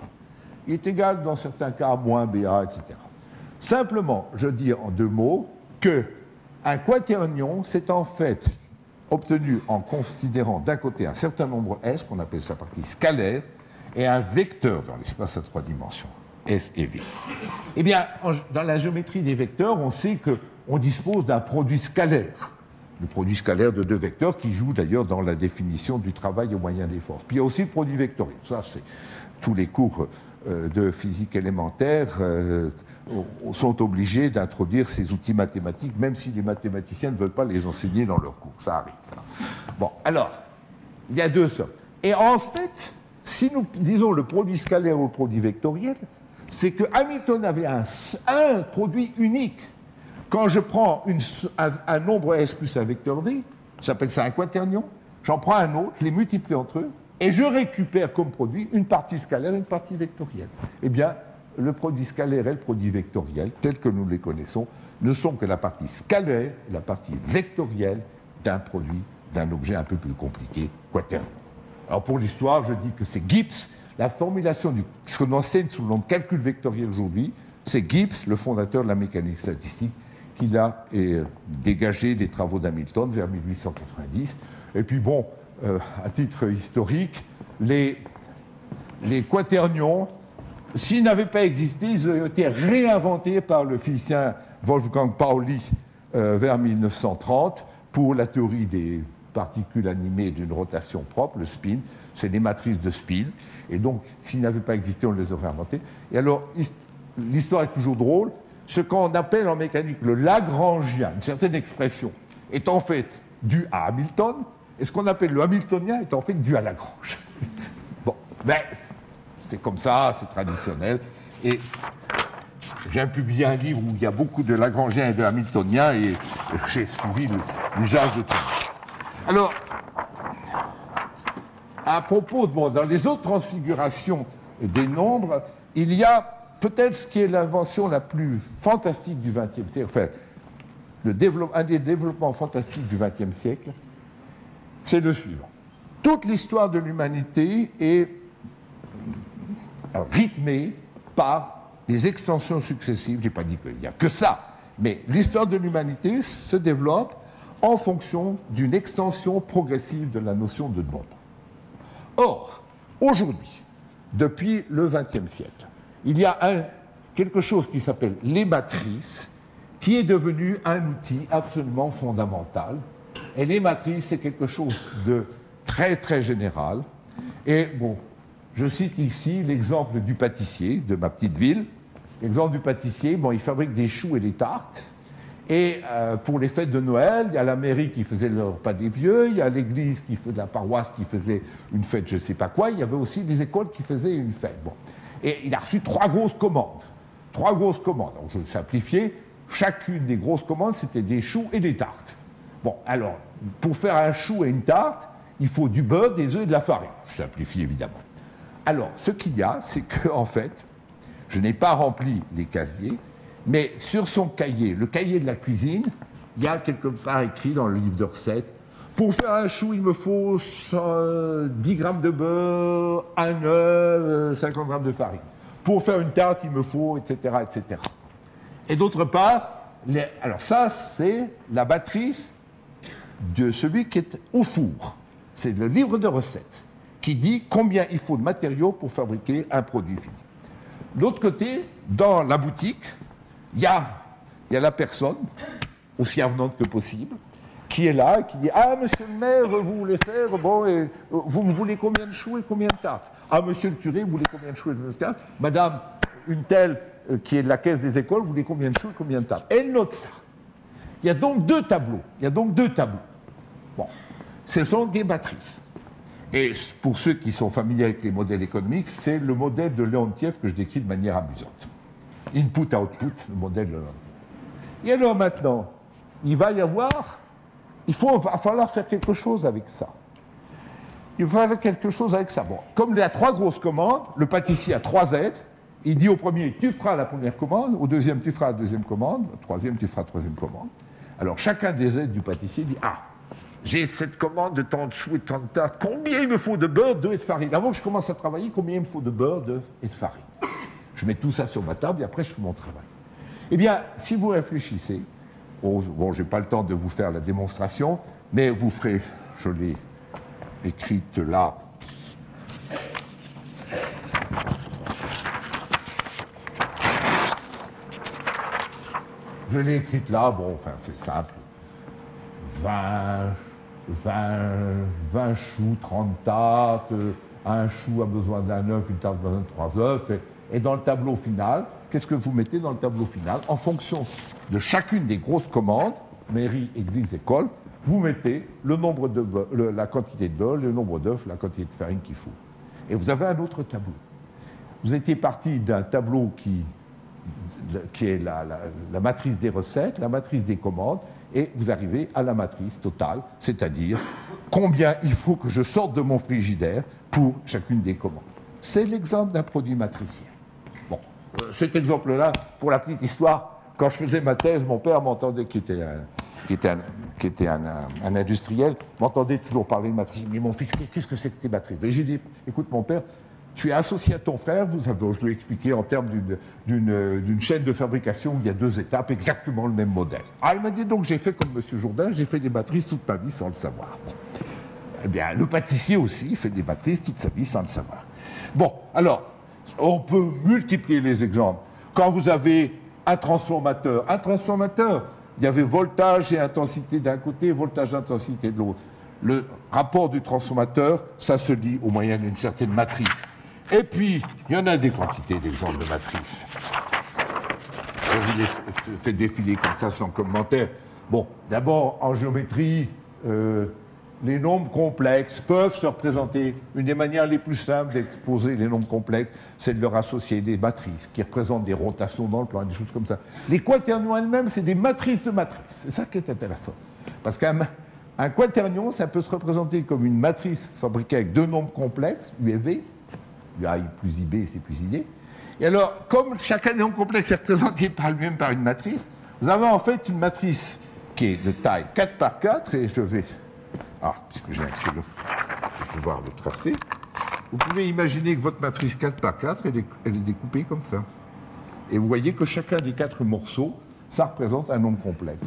Il est égal, dans certains cas, à moins BA, etc. Simplement, je dis en deux mots que un quaternion, c'est en fait obtenu en considérant d'un côté un certain nombre S, qu'on appelle sa partie scalaire, et un vecteur dans l'espace à trois dimensions, S et V. Eh bien, dans la géométrie des vecteurs, on sait qu'on dispose d'un produit scalaire, le produit scalaire de deux vecteurs qui joue d'ailleurs dans la définition du travail au moyen des forces. Puis il y a aussi le produit vectoriel. Ça, c'est tous les cours euh, de physique élémentaire euh, sont obligés d'introduire ces outils mathématiques, même si les mathématiciens ne veulent pas les enseigner dans leurs cours. Ça arrive, ça. Bon, alors, il y a deux sommes. Et en fait, si nous disons le produit scalaire ou le produit vectoriel, c'est que Hamilton avait un, un, produit unique. Quand je prends un, nombre S plus un vecteur V, j'appelle ça un quaternion, j'en prends un autre, je les multiplie entre eux, et je récupère comme produit une partie scalaire et une partie vectorielle. Eh bien, le produit scalaire et le produit vectoriel, tels que nous les connaissons, ne sont que la partie scalaire et la partie vectorielle d'un produit, d'un objet un peu plus compliqué, quaternion. Alors pour l'histoire, je dis que c'est Gibbs, la formulation de ce qu'on enseigne sous le nom de calcul vectoriel aujourd'hui, c'est Gibbs, le fondateur de la mécanique statistique, qui l'a euh, dégagé des travaux d'Hamilton vers 1890. Et puis bon, euh, à titre historique, les, quaternions, s'ils n'avaient pas existé, ils auraient été réinventés par le physicien Wolfgang Pauli euh, vers 1930 pour la théorie des particules animées d'une rotation propre, le spin. C'est des matrices de spin. Et donc, s'ils n'avaient pas existé, on les aurait inventés. Et alors, l'histoire est toujours drôle. Ce qu'on appelle en mécanique le Lagrangien, une certaine expression, est en fait due à Hamilton, et ce qu'on appelle le Hamiltonien est en fait dû à Lagrange. [LAUGHS] bon, mais c'est comme ça, c'est traditionnel. Et j'ai publié un livre où il y a beaucoup de Lagrangiens et de Hamiltoniens, et j'ai suivi l'usage de tout. Alors, à propos, bon, dans les autres transfigurations des nombres, il y a peut-être ce qui est l'invention la plus fantastique du XXe siècle, enfin, un des développements fantastiques du XXe siècle, c'est le suivant. Toute l'histoire de l'humanité est rythmée par des extensions successives. Je n'ai pas dit qu'il n'y a que ça, mais l'histoire de l'humanité se développe en fonction d'une extension progressive de la notion de nombre. Or, aujourd'hui, depuis le XXe siècle, il y a quelque chose qui s'appelle les matrices, qui est devenu un outil absolument fondamental et les matrices, c'est quelque chose de très très général. Et bon, je cite ici l'exemple du pâtissier de ma petite ville. L'exemple du pâtissier, bon, il fabrique des choux et des tartes. Et euh, pour les fêtes de Noël, il y a la mairie qui faisait le repas des vieux, il y a l'église qui fait la paroisse qui faisait une fête, je ne sais pas quoi, il y avait aussi des écoles qui faisaient une fête. Bon. Et il a reçu trois grosses commandes. Trois grosses commandes. Donc je vais simplifier. Chacune des grosses commandes, c'était des choux et des tartes. Bon, alors, pour faire un chou et une tarte, il faut du beurre, des œufs et de la farine. Je simplifie évidemment. Alors, ce qu'il y a, c'est que, [LAUGHS] en fait, je n'ai pas rempli les casiers, mais sur son cahier, le cahier de la cuisine, il y a quelque part écrit dans le livre de recettes pour faire un chou, il me faut 10 grammes de beurre, un œuf, 50 grammes de farine. Pour faire une tarte, il me faut, etc., etc. Et d'autre part, alors ça, c'est la matrice de celui qui est au four. C'est le livre de recettes qui dit combien il faut de matériaux pour fabriquer un produit fini. L'autre côté, dans la boutique, il y a la personne, aussi avenante que possible, qui est là, qui dit Ah, monsieur le maire, vous voulez faire, bon, et, vous me voulez combien de choux et combien de tartes? Ah, monsieur le curé, vous voulez combien de choux et combien de tartes? Madame, une telle euh, qui est de la caisse des écoles, vous voulez combien de choux et combien de tartes? Elle note ça. Il y a donc deux tableaux. Il y a donc deux tableaux. Bon, ce sont des matrices. Et pour ceux qui sont familiers avec les modèles économiques, c'est le modèle de Leontiev que je décris de manière amusante. Input-output, le modèle de Leontiev. Et alors maintenant, il va y avoir, il faut, va falloir faire quelque chose avec ça. Il va falloir quelque chose avec ça. Bon, comme il y a trois grosses commandes, le pâtissier a trois aides. Il dit au premier, tu feras la première commande, au deuxième, tu feras la deuxième commande, au troisième, tu feras la troisième commande. Alors chacun des aides du pâtissier dit, ah, j'ai cette commande de tant de choux et tant de tartes. Combien il me faut de beurre, d'œufs et de farine? Avant que je commence à travailler, combien il me faut de beurre, d'œufs et de farine? Je mets tout ça sur ma table et après je fais mon travail. Eh bien, si vous réfléchissez, oh, bon, je n'ai pas le temps de vous faire la démonstration, mais vous ferez, je l'ai écrite là. Je l'ai écrite là, bon, enfin, c'est simple. 20, 20, 20 choux, 30 tartes, un chou a besoin d'un œuf, une tarte a besoin de trois œufs. Et, dans le tableau final, qu'est-ce que vous mettez dans le tableau final? En fonction de chacune des grosses commandes, mairie, église, école, vous mettez la quantité de beurre, le nombre d'œufs, la quantité de farine qu'il faut. Et vous avez un autre tableau. Vous étiez parti d'un tableau qui, est la, la, matrice des recettes, la matrice des commandes, et vous arrivez à la matrice totale, c'est-à-dire combien il faut que je sorte de mon frigidaire pour chacune des commandes. C'est l'exemple d'un produit matricien. Bon, euh, cet exemple-là, pour la petite histoire, quand je faisais ma thèse, mon père m'entendait, qui était un, qui était qui était un, industriel, m'entendait toujours parler de matrice. Dit, mon fils, qu'est-ce que c'est que tes matrices? J'ai dit, écoute mon père, tu es associé à ton frère, vous avez, je lui ai expliqué en termes d'une chaîne de fabrication où il y a deux étapes, exactement le même modèle. Ah, il m'a dit donc j'ai fait comme M. Jourdain, j'ai fait des matrices toute ma vie sans le savoir. Eh bien, le pâtissier aussi fait des matrices toute sa vie sans le savoir. Bon, alors, on peut multiplier les exemples. Quand vous avez un transformateur, un transformateur, il y avait voltage et intensité d'un côté, voltage et intensité de l'autre. Le rapport du transformateur, ça se dit au moyen d'une certaine matrice. Et puis, il y en a des quantités d'exemples de matrices. Je vous les fais défiler comme ça sans commentaire. Bon, d'abord, en géométrie, euh, les nombres complexes peuvent se représenter. Une des manières les plus simples d'exposer les nombres complexes, c'est de leur associer des matrices qui représentent des rotations dans le plan, des choses comme ça. Les quaternions elles-mêmes, c'est des matrices de matrices. C'est ça qui est intéressant. Parce qu'un quaternion, ça peut se représenter comme une matrice fabriquée avec deux nombres complexes, U et V, plus IB, c'est plus ID. Et alors, comme chaque nombre complexe est représenté par lui-même par une matrice, vous avez en fait une matrice qui est de taille 4 par 4, et je vais, ah, puisque j'ai un crayon, vais pouvoir le tracer. Vous pouvez imaginer que votre matrice 4 par 4, elle est, découpée comme ça. Et vous voyez que chacun des quatre morceaux, ça représente un nombre complexe.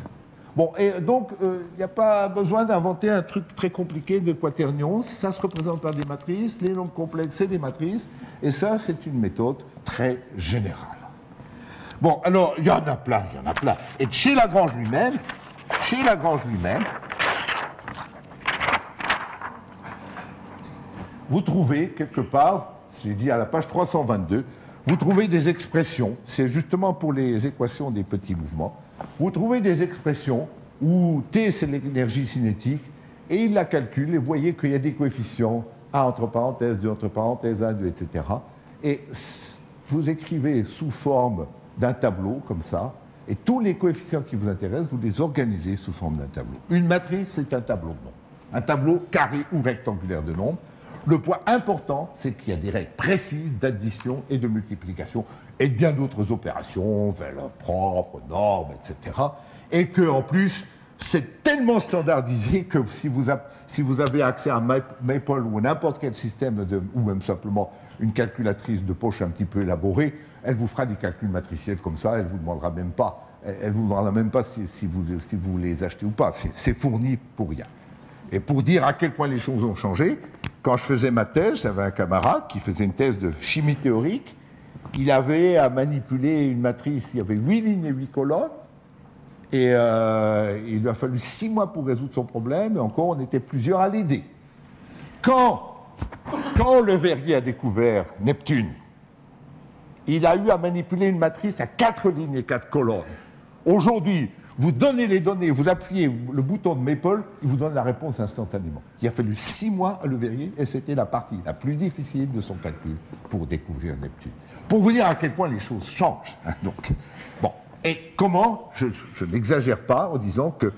Bon, et donc, il euh, n'y a pas besoin d'inventer un truc très compliqué de quaternion. Ça se représente par des matrices. Les nombres complexes, c'est des matrices. Et ça, c'est une méthode très générale. Bon, alors, il y en a plein, il y en a plein. Et chez Lagrange lui-même, chez Lagrange lui-même, vous trouvez quelque part, j'ai dit à la page 322, vous trouvez des expressions, c'est justement pour les équations des petits mouvements, vous trouvez des expressions où T, c'est l'énergie cinétique, et il la calcule, et vous voyez qu'il y a des coefficients A entre parenthèses, 2 entre parenthèses, 1, 2, etc. Et vous écrivez sous forme d'un tableau, comme ça, et tous les coefficients qui vous intéressent, vous les organisez sous forme d'un tableau. Une matrice, c'est un tableau de nombres. Un tableau carré ou rectangulaire de nombres. Le point important, c'est qu'il y a des règles précises d'addition et de multiplication et bien d'autres opérations, valeurs propres, normes, etc. Et que en plus, c'est tellement standardisé que si vous, avez accès à Maple ou n'importe quel système, ou même simplement une calculatrice de poche un petit peu élaborée, elle vous fera des calculs matriciels comme ça, elle vous demandera même pas, elle vous demandera même pas si, vous, si vous les achetez ou pas. C'est fourni pour rien. Et pour dire à quel point les choses ont changé, quand je faisais ma thèse, j'avais un camarade qui faisait une thèse de chimie théorique. Il avait à manipuler une matrice, il y avait huit lignes et huit colonnes. Et euh, il lui a fallu six mois pour résoudre son problème, et encore on était plusieurs à l'aider. Quand, quand le Verrier a découvert Neptune, il a eu à manipuler une matrice à quatre lignes et quatre colonnes. Aujourd'hui, vous donnez les données, vous appuyez le bouton de Maple, il vous donne la réponse instantanément. Il a fallu six mois à le vérifier et c'était la partie la plus difficile de son calcul pour découvrir Neptune. Pour vous dire à quel point les choses changent. Hein, donc. Et comment Je, je n'exagère pas en disant que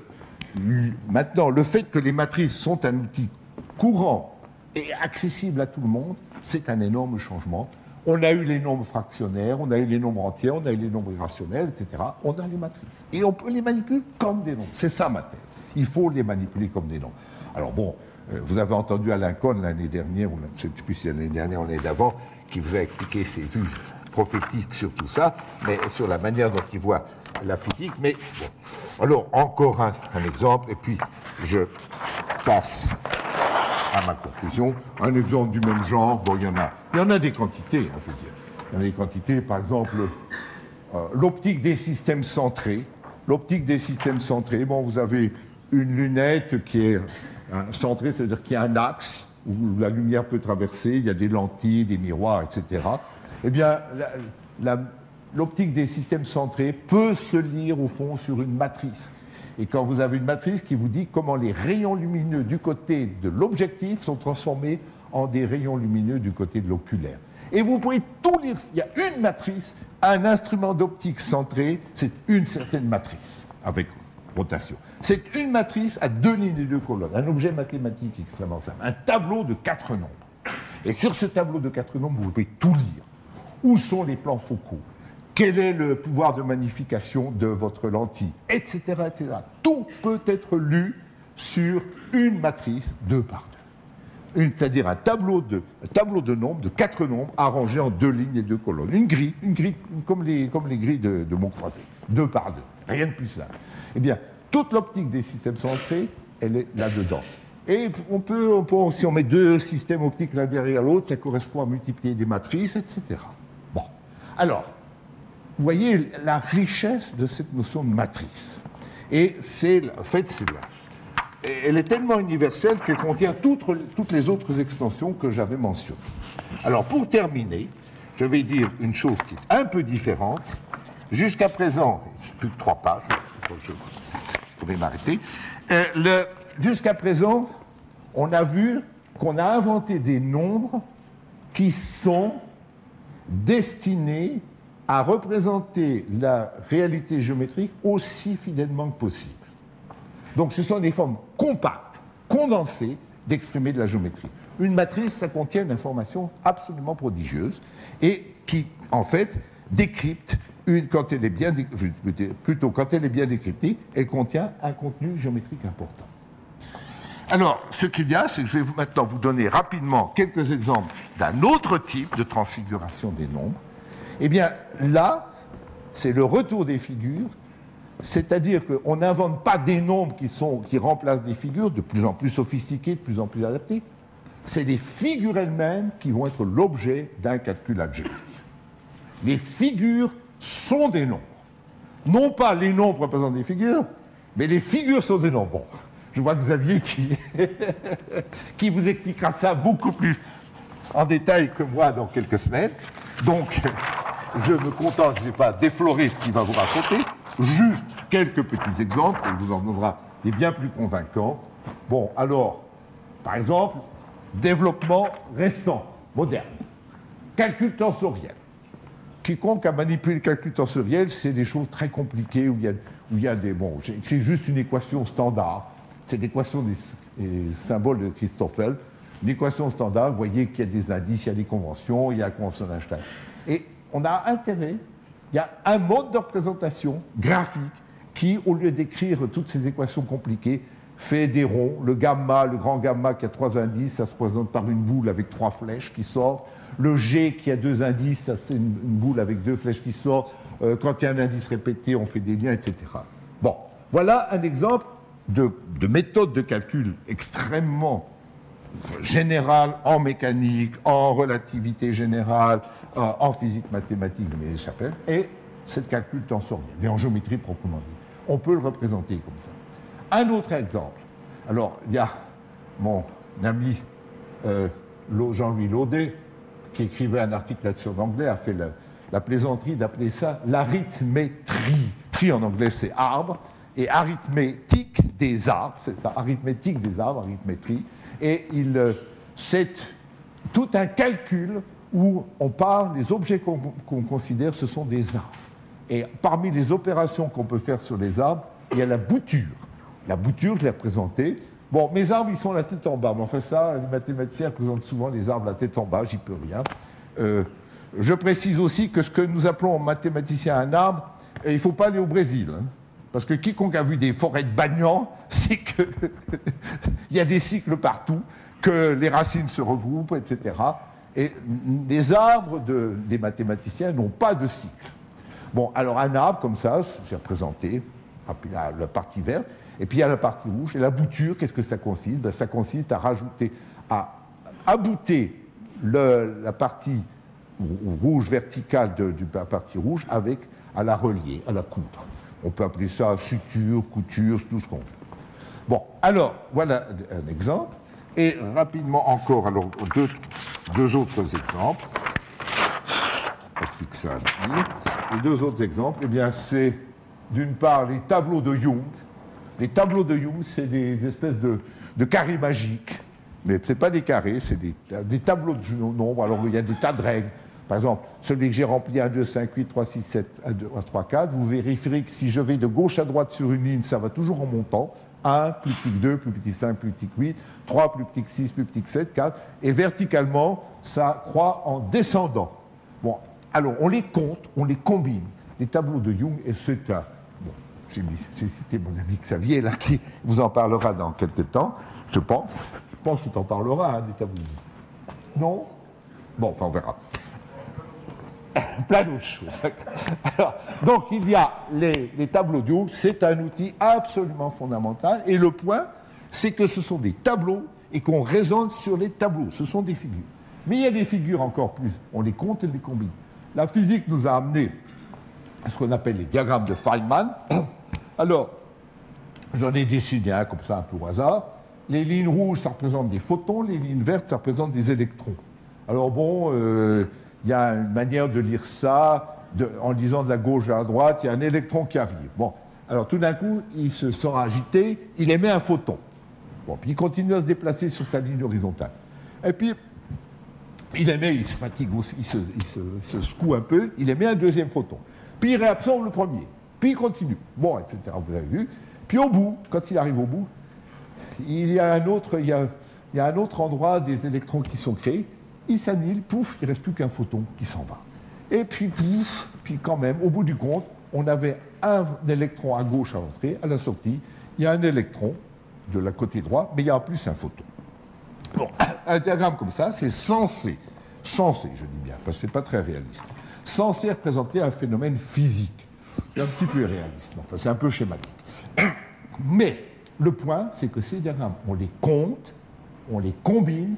maintenant, le fait que les matrices sont un outil courant et accessible à tout le monde, c'est un énorme changement on a eu les nombres fractionnaires, on a eu les nombres entiers, on a eu les nombres irrationnels, etc. On a les matrices. Et on peut les manipuler comme des nombres. C'est ça ma thèse. Il faut les manipuler comme des nombres. Alors bon, euh, vous avez entendu Alain Cohn l'année dernière, ou je ne sais plus si l'année dernière ou l'année d'avant, qui vous a expliqué ses vues prophétiques sur tout ça, mais sur la manière dont il voit la physique. Mais bon. Alors, encore un exemple, et puis je passe à ma conclusion. Un exemple du même genre, bon, il y en a, il y en a des quantités, hein, je veux dire. Il y en a des quantités, par exemple, euh, l'optique des systèmes centrés. L'optique des systèmes centrés, bon, vous avez une lunette qui est centrée, c'est-à-dire qu'il y a un axe où la lumière peut traverser, il y a des lentilles, des miroirs, etc. Eh bien, l'optique des systèmes centrés peut se lire au fond sur une matrice. Et quand vous avez une matrice qui vous dit comment les rayons lumineux du côté de l'objectif sont transformés en des rayons lumineux du côté de l'oculaire. Et vous pouvez tout lire. Il y a une matrice, un instrument d'optique centré, c'est une certaine matrice avec rotation. C'est une matrice à deux lignes et deux colonnes, un objet mathématique extrêmement simple, un tableau de quatre nombres. Et sur ce tableau de quatre nombres, vous pouvez tout lire. Où sont les plans focaux? Quel est le pouvoir de magnification de votre lentille Etc. etc. Tout peut être lu sur une matrice deux par deux. C'est-à-dire un tableau de, tableau de nombres, de quatre nombres, arrangés en deux lignes et deux colonnes. Une grille, une grille comme les, comme les grilles de, de Montcroisé, deux par deux. Rien de plus simple. Eh bien, toute l'optique des systèmes centrés, elle est là-dedans. Et on peut, si on met deux systèmes optiques l'un derrière l'autre, ça correspond à multiplier des matrices, etc. Bon. Alors, vous voyez la richesse de cette notion de matrice. Et c'est, en fait, c'est là. Elle est tellement universelle qu'elle contient toutes, les autres extensions que j'avais mentionnées. Alors, pour terminer, je vais dire une chose qui est un peu différente. Jusqu'à présent, plus que trois pages, je pourrais m'arrêter. Euh, jusqu'à présent, on a vu qu'on a inventé des nombres qui sont destinés à représenter la réalité géométrique aussi fidèlement que possible. Donc ce sont des formes compactes, condensées d'exprimer de la géométrie. Une matrice, ça contient une information absolument prodigieuse et qui, en fait, décrypte une, quand elle est bien, plutôt quand elle est bien décryptée, elle contient un contenu géométrique important. Alors, ce qu'il y a, c'est que je vais maintenant vous donner rapidement quelques exemples d'un autre type de transfiguration des nombres. Eh bien, là, c'est le retour des figures, c'est-à-dire qu'on n'invente pas des nombres qui, sont, qui remplacent des figures de plus en plus sophistiquées, de plus en plus adaptées. C'est les figures elles-mêmes qui vont être l'objet d'un calcul algébrique. Les figures sont des nombres. Non pas les nombres représentent des figures, mais les figures sont des nombres. je vois Xavier qui, [LAUGHS] qui vous expliquera ça beaucoup plus en détail que moi dans quelques semaines. Donc, je me contente, je ne vais pas déflorer ce qu'il va vous raconter, juste quelques petits exemples, il vous en donnera des bien plus convaincants. Bon, alors, par exemple, développement récent, moderne, calcul tensoriel quiconque a manipulé le calcul tensoriel, c'est des choses très compliquées où il y a, où il y a des. Bon, j'ai écrit juste une équation standard. C'est l'équation des, symboles de Christoffel. Une équation standard, vous voyez qu'il y a des indices, il y a des conventions, il y a la convention d'Einstein. Et on a intérêt, il y a un mode de représentation graphique qui, au lieu d'écrire toutes ces équations compliquées, fait des ronds. Le gamma, le grand gamma qui a trois indices, ça se présente par une boule avec trois flèches qui sortent. Le G qui a deux indices, c'est une, boule avec deux flèches qui sortent. Euh, quand il y a un indice répété, on fait des liens, etc. Bon, voilà un exemple de, méthode de calcul extrêmement générale en mécanique, en relativité générale, euh, en physique mathématique mais chapelles, et c'est le calcul tensoriel, mais en géométrie proprement dit. On peut le représenter comme ça. Un autre exemple. Alors, il y a mon ami euh, Jean-Louis Laudet, qui écrivait un article là-dessus en anglais, a fait la, plaisanterie d'appeler ça l'arithmétrie. Tri en anglais, c'est arbre, et arithmétique des arbres, c'est ça, arithmétique des arbres, arithmétrie. Et il, euh, c'est tout un calcul où on parle, les objets qu'on considère, ce sont des arbres. Et parmi les opérations qu'on peut faire sur les arbres, il y a la bouture. La bouture, je l'ai représentée, Bon, mes arbres, ils sont la tête en bas. Mais enfin, ça, les mathématiciens présentent souvent les arbres la tête en bas, j'y peux rien. Euh, je précise aussi que ce que nous appelons en mathématiciens un arbre, euh, il ne faut pas aller au Brésil. Hein. parce que quiconque a vu des forêts de bagnans, [LAUGHS] c'est qu'il [LAUGHS] y a des cycles partout, que les racines se regroupent, etc. Et les arbres des mathématiciens n'ont pas de cycle. Bon, alors un arbre comme ça, j'ai représenté la partie verte, et puis il y a la partie rouge. Et la bouture, qu'est-ce que ça consiste? Ben, Ça consiste à rajouter, à abouter la partie rouge verticale de, la partie rouge avec, à la relier, à la coudre. On peut appeler ça suture, couture, tout ce qu'on veut. Bon, alors, voilà un exemple. Et rapidement encore, alors deux, autres exemples. Ça les deux autres exemples, eh bien, c'est d'une part les tableaux de Jung. Les tableaux de Jung, c'est des, espèces de, carrés magiques. Mais ce n'est pas des carrés, c'est des, tableaux de nombres. Alors, il y a des tas de règles. Par exemple, celui que j'ai rempli 1, 2, 5, 8, 3, 6, 7, 1, 2, 3, 4, vous vérifierez que si je vais de gauche à droite sur une ligne, ça va toujours en montant. 1, plus petit que 2, plus petit que 5, plus petit que 8, 3, plus petit que 6, plus petit que 7, 4. Et verticalement, ça croît en descendant. Bon, alors on les compte, on les combine. Les tableaux de Jung, et c'est un. Bon, j'ai cité mon ami Xavier, là, qui vous en parlera dans quelques temps, je pense. Je pense qu'il t'en parlera, hein, des tableaux de Jung. Non? Bon, enfin, on verra. Plein d'autres choses. donc, il y a les, les tableaux de Jung, c'est un outil absolument fondamental. Et le point, c'est que ce sont des tableaux et qu'on raisonne sur les tableaux. Ce sont des figures. Mais il y a des figures encore plus. On les compte et les combine. La physique nous a amené à ce qu'on appelle les diagrammes de Feynman. [COUGHS] Alors, j'en ai dessiné un comme ça, un peu au hasard. Les lignes rouges, ça représente des photons, les lignes vertes, ça représente des électrons. Alors bon, euh, il y a une manière de lire ça en disant de la gauche à la droite, il y a un électron qui arrive. Bon, alors tout d'un coup, il se sent agité, il émet un photon. Bon, puis il continue à se déplacer sur sa ligne horizontale. Et puis, il émet, il se fatigue aussi, il se, secoue un peu, il émet un deuxième photon. Puis il réabsorbe le premier. Puis il continue. Bon, etc. Vous avez vu. Puis au bout, quand il arrive au bout, il y a un autre, il y a, un autre endroit des électrons qui sont créés. Il s'annule, pouf, il ne reste plus qu'un photon qui s'en va. Et puis, pouf, puis quand même, au bout du compte, on avait un électron à gauche à l'entrée, à la sortie, il y a un électron de la côté droit, mais il y a en plus un photon. [COUGHS] Un diagramme comme ça, c'est censé, censé, je dis bien, parce que ce n'est pas très réaliste, censé représenter un phénomène physique. C'est un petit peu irréaliste, enfin, c'est un peu schématique. [COUGHS] Mais le point, c'est que ces diagrammes, on les compte, on les combine,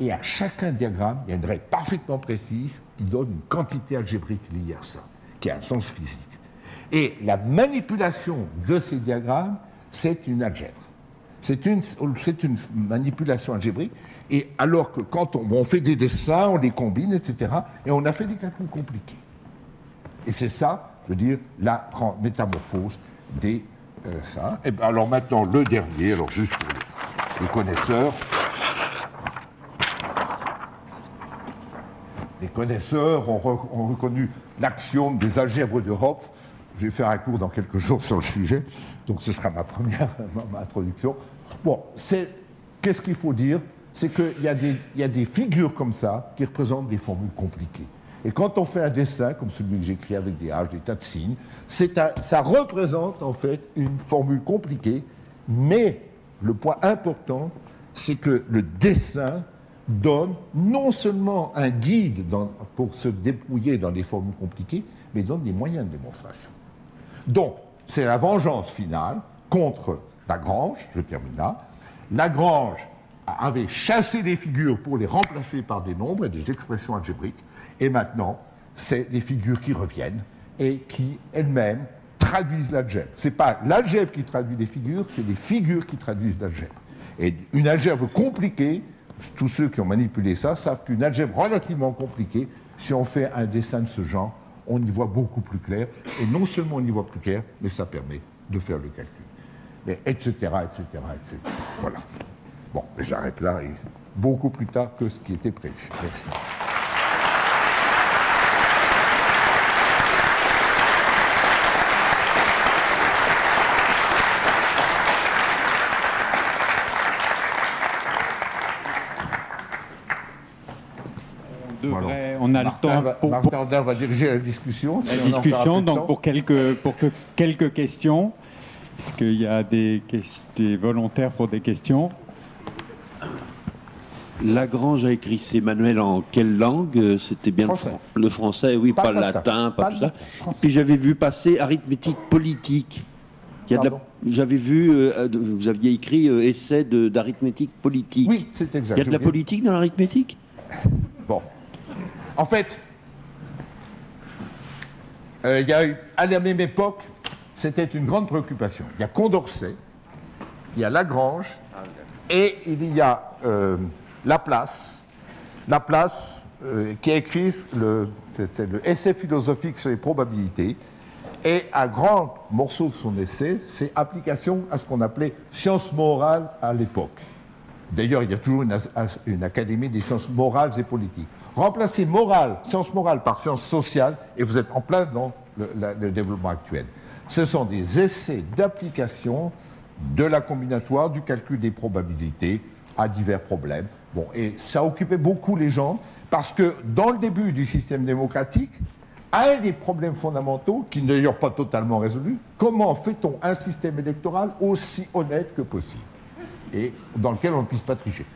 et à chacun diagramme, il y a une règle parfaitement précise qui donne une quantité algébrique liée à ça, qui a un sens physique. Et la manipulation de ces diagrammes, c'est une algèbre. C'est une, manipulation algébrique. Et alors que quand on, fait des dessins, on les combine, etc., et on a fait des calculs compliqués. Et c'est ça, je veux dire, la métamorphose des euh. Et ben, alors maintenant, le dernier, alors juste pour les, connaisseurs. Les connaisseurs ont, reconnu l'axiome des algèbres de Hopf. Je vais faire un cours dans quelques jours sur le sujet. Donc ce sera ma première [LAUGHS] introduction. Bon, qu'est-ce qu'il faut dire? C'est qu'il y, a des figures comme ça qui représentent des formules compliquées. Et quand on fait un dessin, comme celui que j'écris avec des H, des tas de signes, ça représente en fait une formule compliquée, mais le point important, c'est que le dessin donne non seulement un guide pour se dépouiller dans des formules compliquées, mais donne des moyens de démonstration. Donc, c'est la vengeance finale contre Lagrange, je termine là. Lagrange avait chassé des figures pour les remplacer par des nombres et des expressions algébriques, et maintenant, c'est les figures qui reviennent et qui elles-mêmes traduisent l'algèbre. Ce n'est pas l'algèbre qui traduit les figures, c'est les figures qui traduisent l'algèbre. Et une algèbre compliquée, tous ceux qui ont manipulé ça savent qu'une algèbre relativement compliquée, si on fait un dessin de ce genre, on y voit beaucoup plus clair. Et non seulement on y voit plus clair, mais ça permet de faire le calcul. Etc., etc., etc. Voilà. Bon, j'arrête là, et beaucoup plus tard que ce qui était prévu. Merci. On a le temps. pour, Martin va diriger la discussion. la discussion, donc pour quelques, pour que, quelques questions. Est-ce qu'il y a des, des, volontaires pour des questions? Lagrange a écrit ses manuels en quelle langue? C'était bien Le, français, oui, pas, le latin, pas, tout ça. Puis j'avais vu passer arithmétique politique. J'avais vu, euh, vous aviez écrit euh, essai d'arithmétique politique. Oui, c'est exact. Il y a de la politique dans l'arithmétique? Bon. En fait, euh, il y a à la même époque, c'était une grande préoccupation. Il y a Condorcet, il y a Lagrange, et il y a euh, Laplace. Laplace, euh, qui a écrit le, essai philosophique sur les probabilités. Et un grand morceau de son essai, c'est application à ce qu'on appelait science morale à l'époque. D'ailleurs, il y a toujours une, académie des sciences morales et politiques. Remplacer morale, science morale par science sociale, et vous êtes en plein dans le développement actuel. Ce sont des essais d'application de la combinatoire, du calcul des probabilités à divers problèmes. Bon, et ça occupait beaucoup les gens parce que dans le début du système démocratique, un des problèmes fondamentaux, qui n'est d'ailleurs pas totalement résolu, comment fait-on un système électoral aussi honnête que possible et dans lequel on ne puisse pas tricher?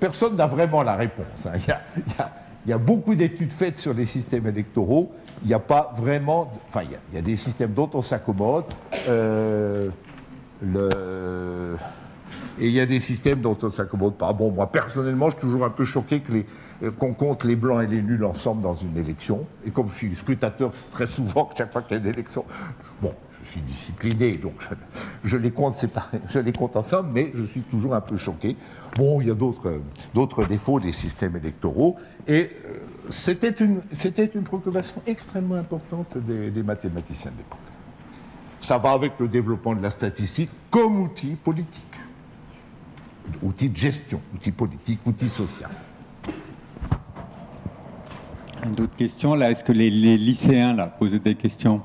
Personne n'a vraiment la réponse. Hein. [LAUGHS] Il, y a, beaucoup d'études faites sur les systèmes électoraux. Il n'y a pas vraiment. Enfin, il y a, des systèmes dont on s'accommode. Euh, et il y a des systèmes dont on ne s'accommode pas. Bon, moi, personnellement, je suis toujours un peu choqué euh, qu'on compte les blancs et les nuls ensemble dans une élection. Et comme je suis scrutateur très souvent, [LAUGHS] chaque fois qu'il y a une élection, bon, je suis discipliné, donc je, les compte séparés, je les compte ensemble, mais je suis toujours un peu choqué. Bon, il y a d'autres défauts des systèmes électoraux. Et euh, c'était une, préoccupation extrêmement importante des, mathématiciens de l'époque. Ça va avec le développement de la statistique comme outil politique outil de gestion, outil politique, outil social. D'autres questions là Est-ce que les, lycéens là posent des questions?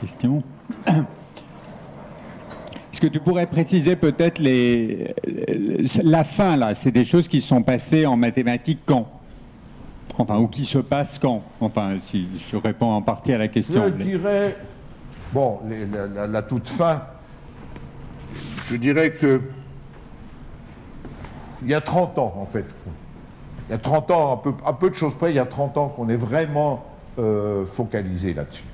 Questions Est-ce que tu pourrais préciser peut-être les, la fin là? C'est des choses qui sont passées en mathématiques quand? Enfin, ou qui se passent quand? Enfin, si je réponds en partie à la question. Je dirais, bon, la toute fin, je dirais que il y a 30 ans, en fait. Il y a 30 ans, un peu, un peu de choses près, il y a 30 ans qu'on est vraiment euh, focalisé là-dessus.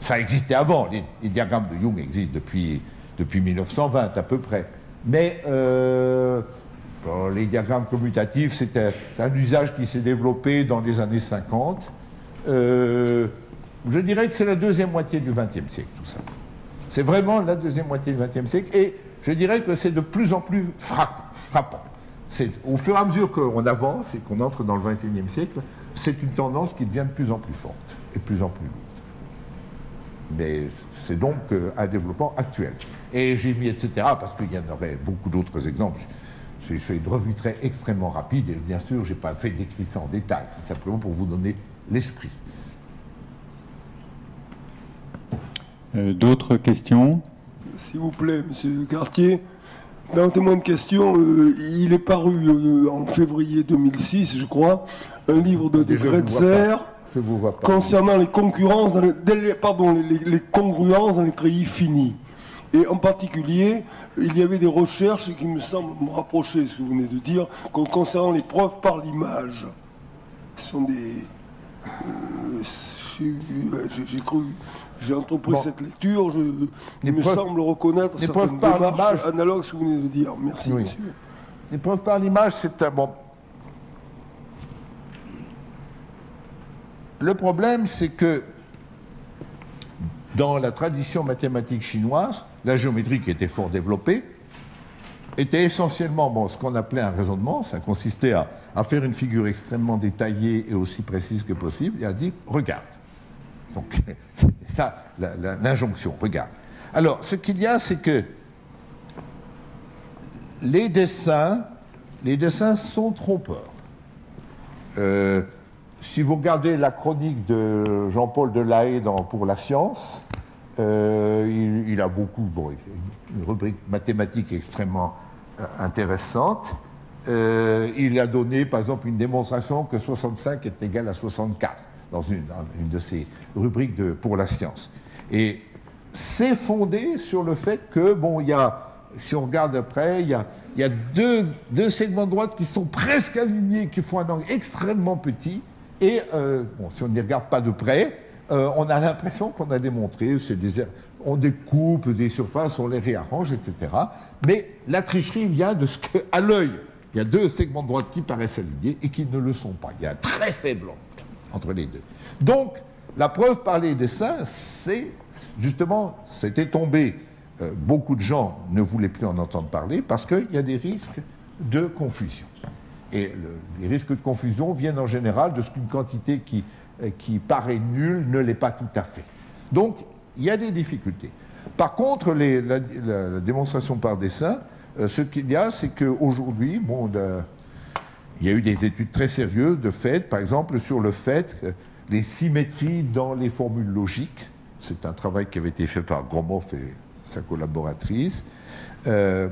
Ça existait avant, les, diagrammes de Young existent depuis, depuis 1920 à peu près. Mais euh, les diagrammes commutatifs, c'est un, usage qui s'est développé dans les années 50. Euh, je dirais que c'est la deuxième moitié du XXe siècle, tout ça. C'est vraiment la deuxième moitié du XXe siècle. Et je dirais que c'est de plus en plus frappant. Au fur et à mesure qu'on avance et qu'on entre dans le XXIe siècle, c'est une tendance qui devient de plus en plus forte et de plus en plus lourde. Mais c'est donc euh, un développement actuel. Et j'ai mis etc. parce qu'il y en aurait beaucoup d'autres exemples. J'ai fait une revue très extrêmement rapide et bien sûr, je n'ai pas fait décrire ça en détail. C'est simplement pour vous donner l'esprit. Euh, d'autres questions? S'il vous plaît, Monsieur Cartier, permettez-moi une question. Euh, il est paru euh, en février 2006, je crois, un livre de, de Gretzer concernant les concurrences, les, pardon, les, congruences dans les treillis finis. Et en particulier, il y avait des recherches qui me semblent me rapprocher, ce que vous venez de dire, concernant les preuves par l'image. Ce sont des j'ai cru, j'ai entrepris cette lecture, je, il me semble reconnaître certaines démarches analogues ce que vous venez de dire. Merci, monsieur. L'épreuve par l'image, c'est un bon. Le problème, c'est que dans la tradition mathématique chinoise, la géométrie qui était fort développée était essentiellement ce qu'on appelait un raisonnement. Ça consistait à, faire une figure extrêmement détaillée et aussi précise que possible et à dire regarde. Donc, [LAUGHS] c'est ça l'injonction, regarde. Alors, ce qu'il y a, c'est que les dessins, les dessins sont trompeurs. Euh, si vous regardez la chronique de Jean-Paul Delahaye dans Pour la science, euh, il, a beaucoup, une rubrique mathématique extrêmement euh, intéressante. il a donné, par exemple, une démonstration que 65 est égal à 64 dans une, de ces rubriques de, pour la science. Et c'est fondé sur le fait que, bon, il y a, si on regarde après, il y a, il y a deux, deux, segments de droite qui sont presque alignés, qui font un angle extrêmement petit, et euh, bon, si on ne regarde pas de près, euh, on a l'impression qu'on a démontré, des, on découpe des surfaces, on les réarrange, etc. Mais la tricherie vient de ce qu'à l'œil, il y a deux segments de droite qui paraissent alignés et qui ne le sont pas. Il y a un très faible angle entre les deux. Donc, la preuve par les dessins, c'est justement, c'était tombé. Euh, beaucoup de gens ne voulaient plus en entendre parler parce qu'il y a des risques de confusion. Et les risques de confusion viennent en général de ce qu'une quantité qui, euh, qui paraît nulle ne l'est pas tout à fait. Donc, il y a des difficultés. Par contre, la, démonstration par dessin, euh, ce qu'il y a, c'est qu'aujourd'hui, bon, il y a eu des études très sérieuses de fait, par exemple, sur le fait que les symétries dans les formules logiques, c'est un travail qui avait été fait par Gromov et sa collaboratrice, euh,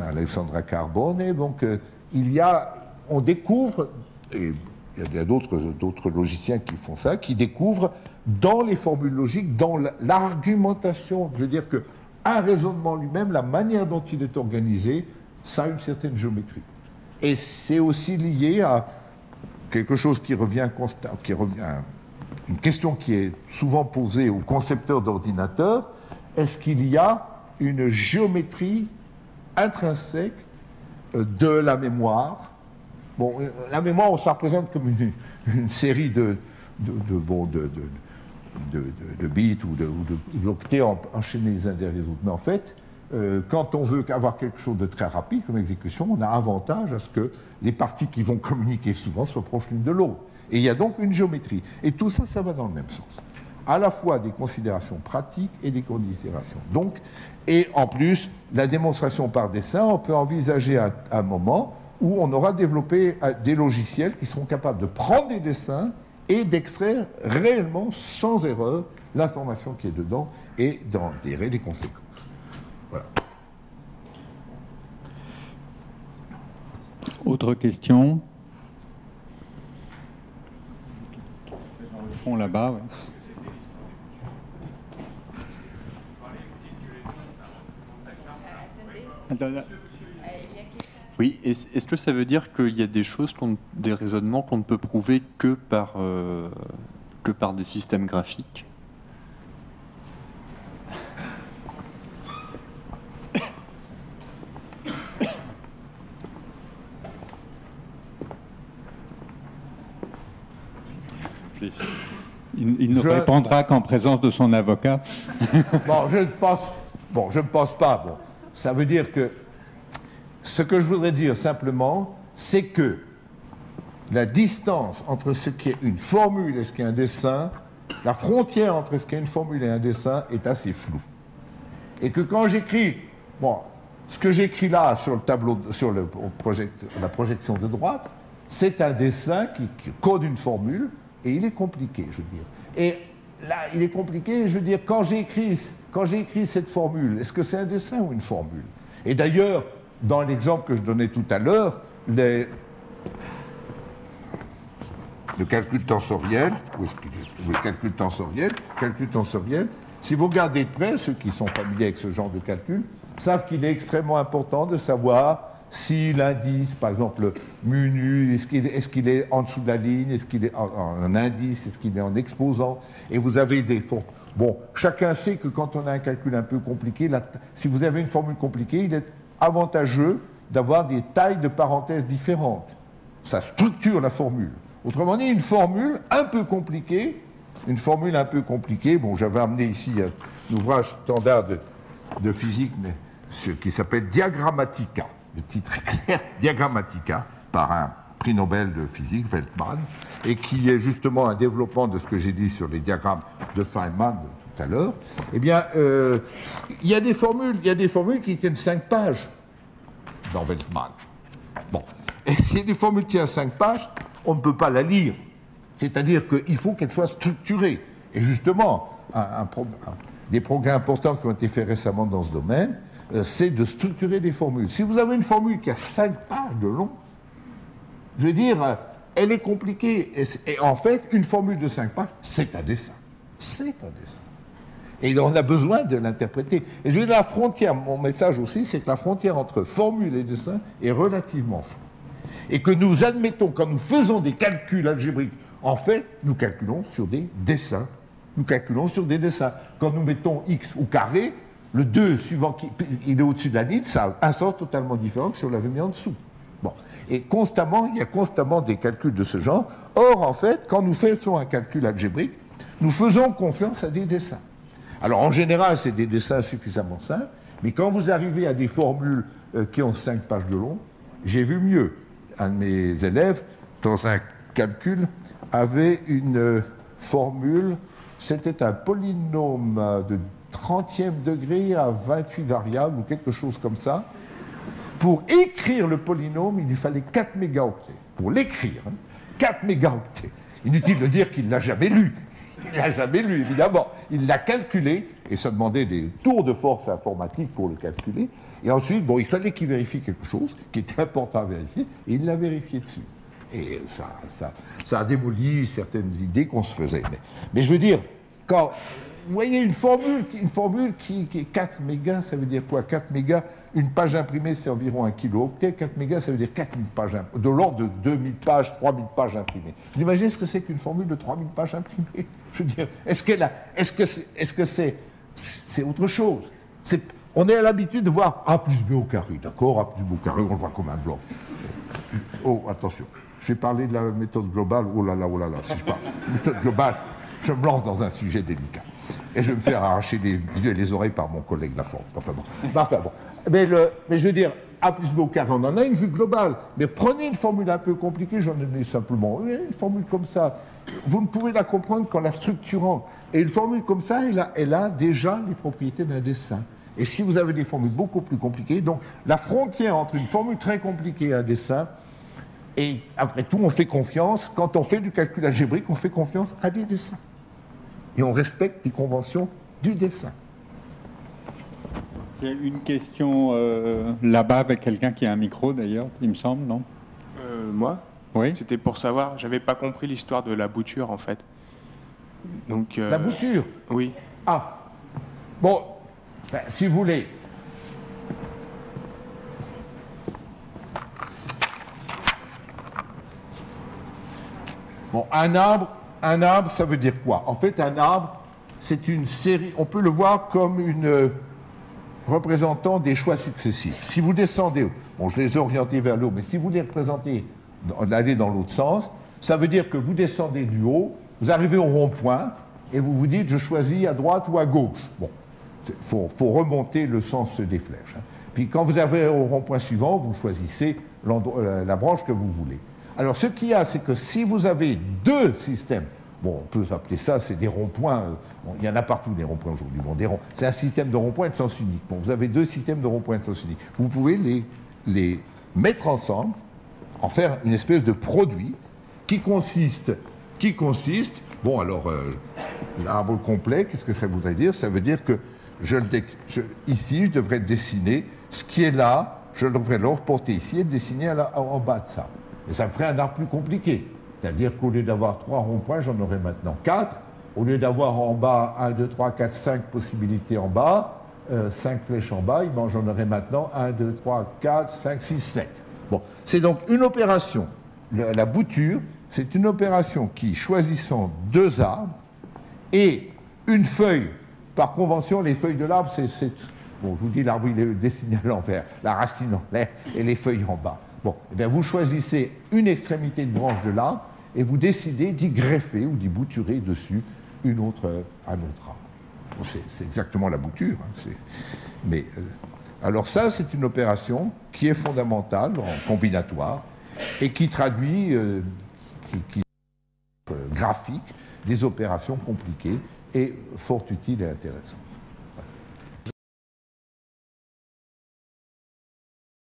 Alexandra Carbone, et donc il y a on découvre, et il y a d'autres logiciens qui font ça, qui découvrent dans les formules logiques, dans l'argumentation, je veux dire que un raisonnement lui-même, la manière dont il est organisé, ça a une certaine géométrie. Et c'est aussi lié à quelque chose qui revient constant, qui revient, une question qui est souvent posée aux concepteurs d'ordinateurs est-ce qu'il y a une géométrie intrinsèque euh, de la mémoire Bon, euh, la mémoire, ça représente comme une, série de, bits ou d'octets enchaînés les uns derrière les autres. Mais en fait, euh, quand on veut avoir quelque chose de très rapide comme exécution, on a avantage à ce que les parties qui vont communiquer souvent soient proches l'une de l'autre. Et il y a donc une géométrie. Et tout ça, ça va dans le même sens. À la fois des considérations pratiques et des considérations. Donc, et en plus, la démonstration par dessin, on peut envisager à un moment où on aura développé euh, des logiciels qui seront capables de prendre des dessins et d'extraire réellement, sans erreur, l'information qui est dedans et d'en tirer des conséquences. Voilà. Autre question? Dans le fond là-bas. Oui, est-ce que ça veut dire qu'il y a des choses, des raisonnements qu'on ne peut prouver que par, euh, que par des systèmes graphiques? Il, ne répondra qu'en présence de son avocat. bon, je ne pense, bon, je ne pense pas. Bon, ça veut dire que ce que je voudrais dire simplement, c'est que la distance entre ce qui est une formule et ce qui est un dessin, la frontière entre ce qui est une formule et un dessin est assez floue. Et que quand j'écris, bon, ce que j'écris là sur le tableau, sur la projection de droite, c'est un dessin qui, code une formule et il est compliqué, je veux dire. Et là, il est compliqué, je veux dire, quand j'écris, quand j'écris cette formule, est-ce que c'est un dessin ou une formule? Et d'ailleurs, dans l'exemple que je donnais tout à l'heure, le calcul tensoriel, calcul tensoriel, calcul tensoriel, si vous regardez de près, ceux qui sont familiers avec ce genre de calcul, savent qu'il est extrêmement important de savoir si l'indice, par exemple, mu nu, est-ce qu'il est, en dessous de la ligne, est-ce qu'il est en, indice, est-ce qu'il est en exposant, et vous avez des Bon, chacun sait que quand on a un calcul un peu compliqué, si vous avez une formule compliquée, il est avantageux d'avoir des tailles de parenthèses différentes. Ça structure la formule. Autrement dit, une formule un peu compliquée, une formule un peu compliquée, bon, j'avais amené ici un ouvrage standard de, physique mais, qui s'appelle Diagrammatica, le titre est clair, [LAUGHS] Diagrammatica, par un prix Nobel de physique, Weltmann, et qui est justement un développement de ce que j'ai dit sur les diagrammes de Feynman, eh bien, euh, il y a des formules, il y a des formules qui tiennent 5 pages dans Weltmann. Bon, et si une formule tient 5 pages, on ne peut pas la lire. C'est-à-dire qu'il faut qu'elle soit structurée. Et justement, des progrès importants qui ont été faits récemment dans ce domaine, euh, c'est de structurer des formules. Si vous avez une formule qui a 5 pages de long, je veux dire, euh, elle est compliquée. Et, en fait, une formule de 5 pages, c'est un dessin. C'est un dessin. Et on a besoin de l'interpréter. Et je dire, la frontière, mon message aussi, c'est que la frontière entre formule et dessin est relativement floue. Et que nous admettons, quand nous faisons des calculs algébriques, en fait, nous calculons sur des dessins. Nous calculons sur des dessins. Quand nous mettons x au carré, le 2 suivant qui il est au-dessus de la ligne, ça a un sens totalement différent que si on l'avait mis en dessous. Bon. Et constamment, il y a constamment des calculs de ce genre. Or, en fait, quand nous faisons un calcul algébrique, nous faisons confiance à des dessins. Alors en général, c'est des dessins suffisamment simples, mais quand vous arrivez à des formules euh, qui ont 5 pages de long, J'ai vu mieux. Un de mes élèves, dans un calcul, avait une formule, c'était un polynôme de 30e degré à 28 variables ou quelque chose comme ça. Pour écrire le polynôme, il lui fallait 4 mégaoctets. Pour l'écrire, 4 hein, mégaoctets. Inutile de dire qu'il ne l'a jamais lu. Il l'a jamais lu, évidemment. Il l'a calculé, et ça demandait des tours de force informatiques pour le calculer. Et ensuite, bon, il fallait qu'il vérifie quelque chose qui était important à vérifier, et il l'a vérifié dessus. Et ça, ça, a démoli certaines idées qu'on se faisait. Mais, je veux dire, quand vous voyez une formule, une formule qui, est 4 mégas, ça veut dire quoi? 4 mégas, une page imprimée, c'est environ 1 kilooctet. 4 mégas, ça veut dire 4000 pages, de l'ordre de 2000 pages, 3000 pages imprimées. Vous imaginez ce que c'est qu'une formule de 3000 pages imprimées? Je veux dire, est-ce que c'est, est-ce autre chose? On est à l'habitude de voir A plus B au carré, d'accord A plus B au carré, on le voit comme un bloc. Oh, attention. Je vais parler de la méthode globale. Oh là là, oh là là, si je parle de méthode globale, je me lance dans un sujet délicat. Et je vais me faire arracher les yeux les oreilles par mon collègue Lafont. Enfin bon. Le, mais je veux dire, A plus B au carré, on en a une vue globale. Mais prenez une formule un peu compliquée, j'en ai simplement une formule comme ça. Vous ne pouvez la comprendre qu'en la structurant. Et une formule comme ça, elle a, elle a déjà les propriétés d'un dessin. Et si vous avez des formules beaucoup plus compliquées, donc la frontière entre une formule très compliquée et un dessin, et après tout, on fait confiance, quand on fait du calcul algébrique, on fait confiance à des dessins. Et on respecte les conventions du dessin. Il y a une question euh, là-bas avec quelqu'un qui a un micro d'ailleurs, il me semble, non? Euh, Moi? Oui. C'était pour savoir, j'avais pas compris l'histoire de la bouture en fait. Donc, euh, La bouture Oui. Ah Bon, ben, si vous voulez, Bon, un arbre, un arbre, ça veut dire quoi? En fait, un arbre, c'est une série, on peut le voir comme une euh, représentant des choix successifs. Si vous descendez, bon, je les ai orientés vers le haut, mais si vous les représentez, d'aller dans l'autre sens, ça veut dire que vous descendez du haut, vous arrivez au rond-point, et vous vous dites, je choisis à droite ou à gauche. Bon, il faut, remonter le sens des flèches. Hein. Puis quand vous arrivez au rond-point suivant, vous choisissez euh, la branche que vous voulez. Alors ce qu'il y a, c'est que si vous avez deux systèmes, bon, on peut appeler ça, c'est des ronds-points, euh, il y en a partout des ronds-points aujourd'hui, bon, ronds, c'est un système de ronds-points de sens unique. Bon, vous avez deux systèmes de ronds-points de sens unique. Vous pouvez les mettre ensemble, en faire une espèce de produit qui consiste, qui consiste, bon alors, euh, l'arbre complet, qu'est-ce que ça voudrait dire? Ça veut dire que je, ici, je devrais dessiner ce qui est là, je devrais le reporter ici et le dessiner en bas de ça. Et ça me ferait un arbre plus compliqué. C'est-à-dire qu'au lieu d'avoir trois ronds-points, j'en aurais maintenant quatre. Au lieu d'avoir en bas 1, 2, 3, 4, 5 possibilités en bas, euh, 5 flèches en bas, j'en aurais maintenant 1, 2, 3, 4, 5, 6, 7. Bon, c'est donc une opération. La, bouture, c'est une opération qui, choisissant deux arbres et une feuille, par convention, les feuilles de l'arbre, c'est. Bon, je vous dis, l'arbre, il est dessiné à l'envers, la racine en l'air et les feuilles en bas. Bon, eh bien vous choisissez une extrémité de branche de l'arbre et vous décidez d'y greffer ou d'y bouturer dessus une autre, un autre arbre. c'est exactement la bouture. Hein, mais, euh, alors ça, c'est une opération qui est fondamentale en combinatoire et qui traduit, euh, qui, euh, graphique, des opérations compliquées et fort utiles et intéressantes.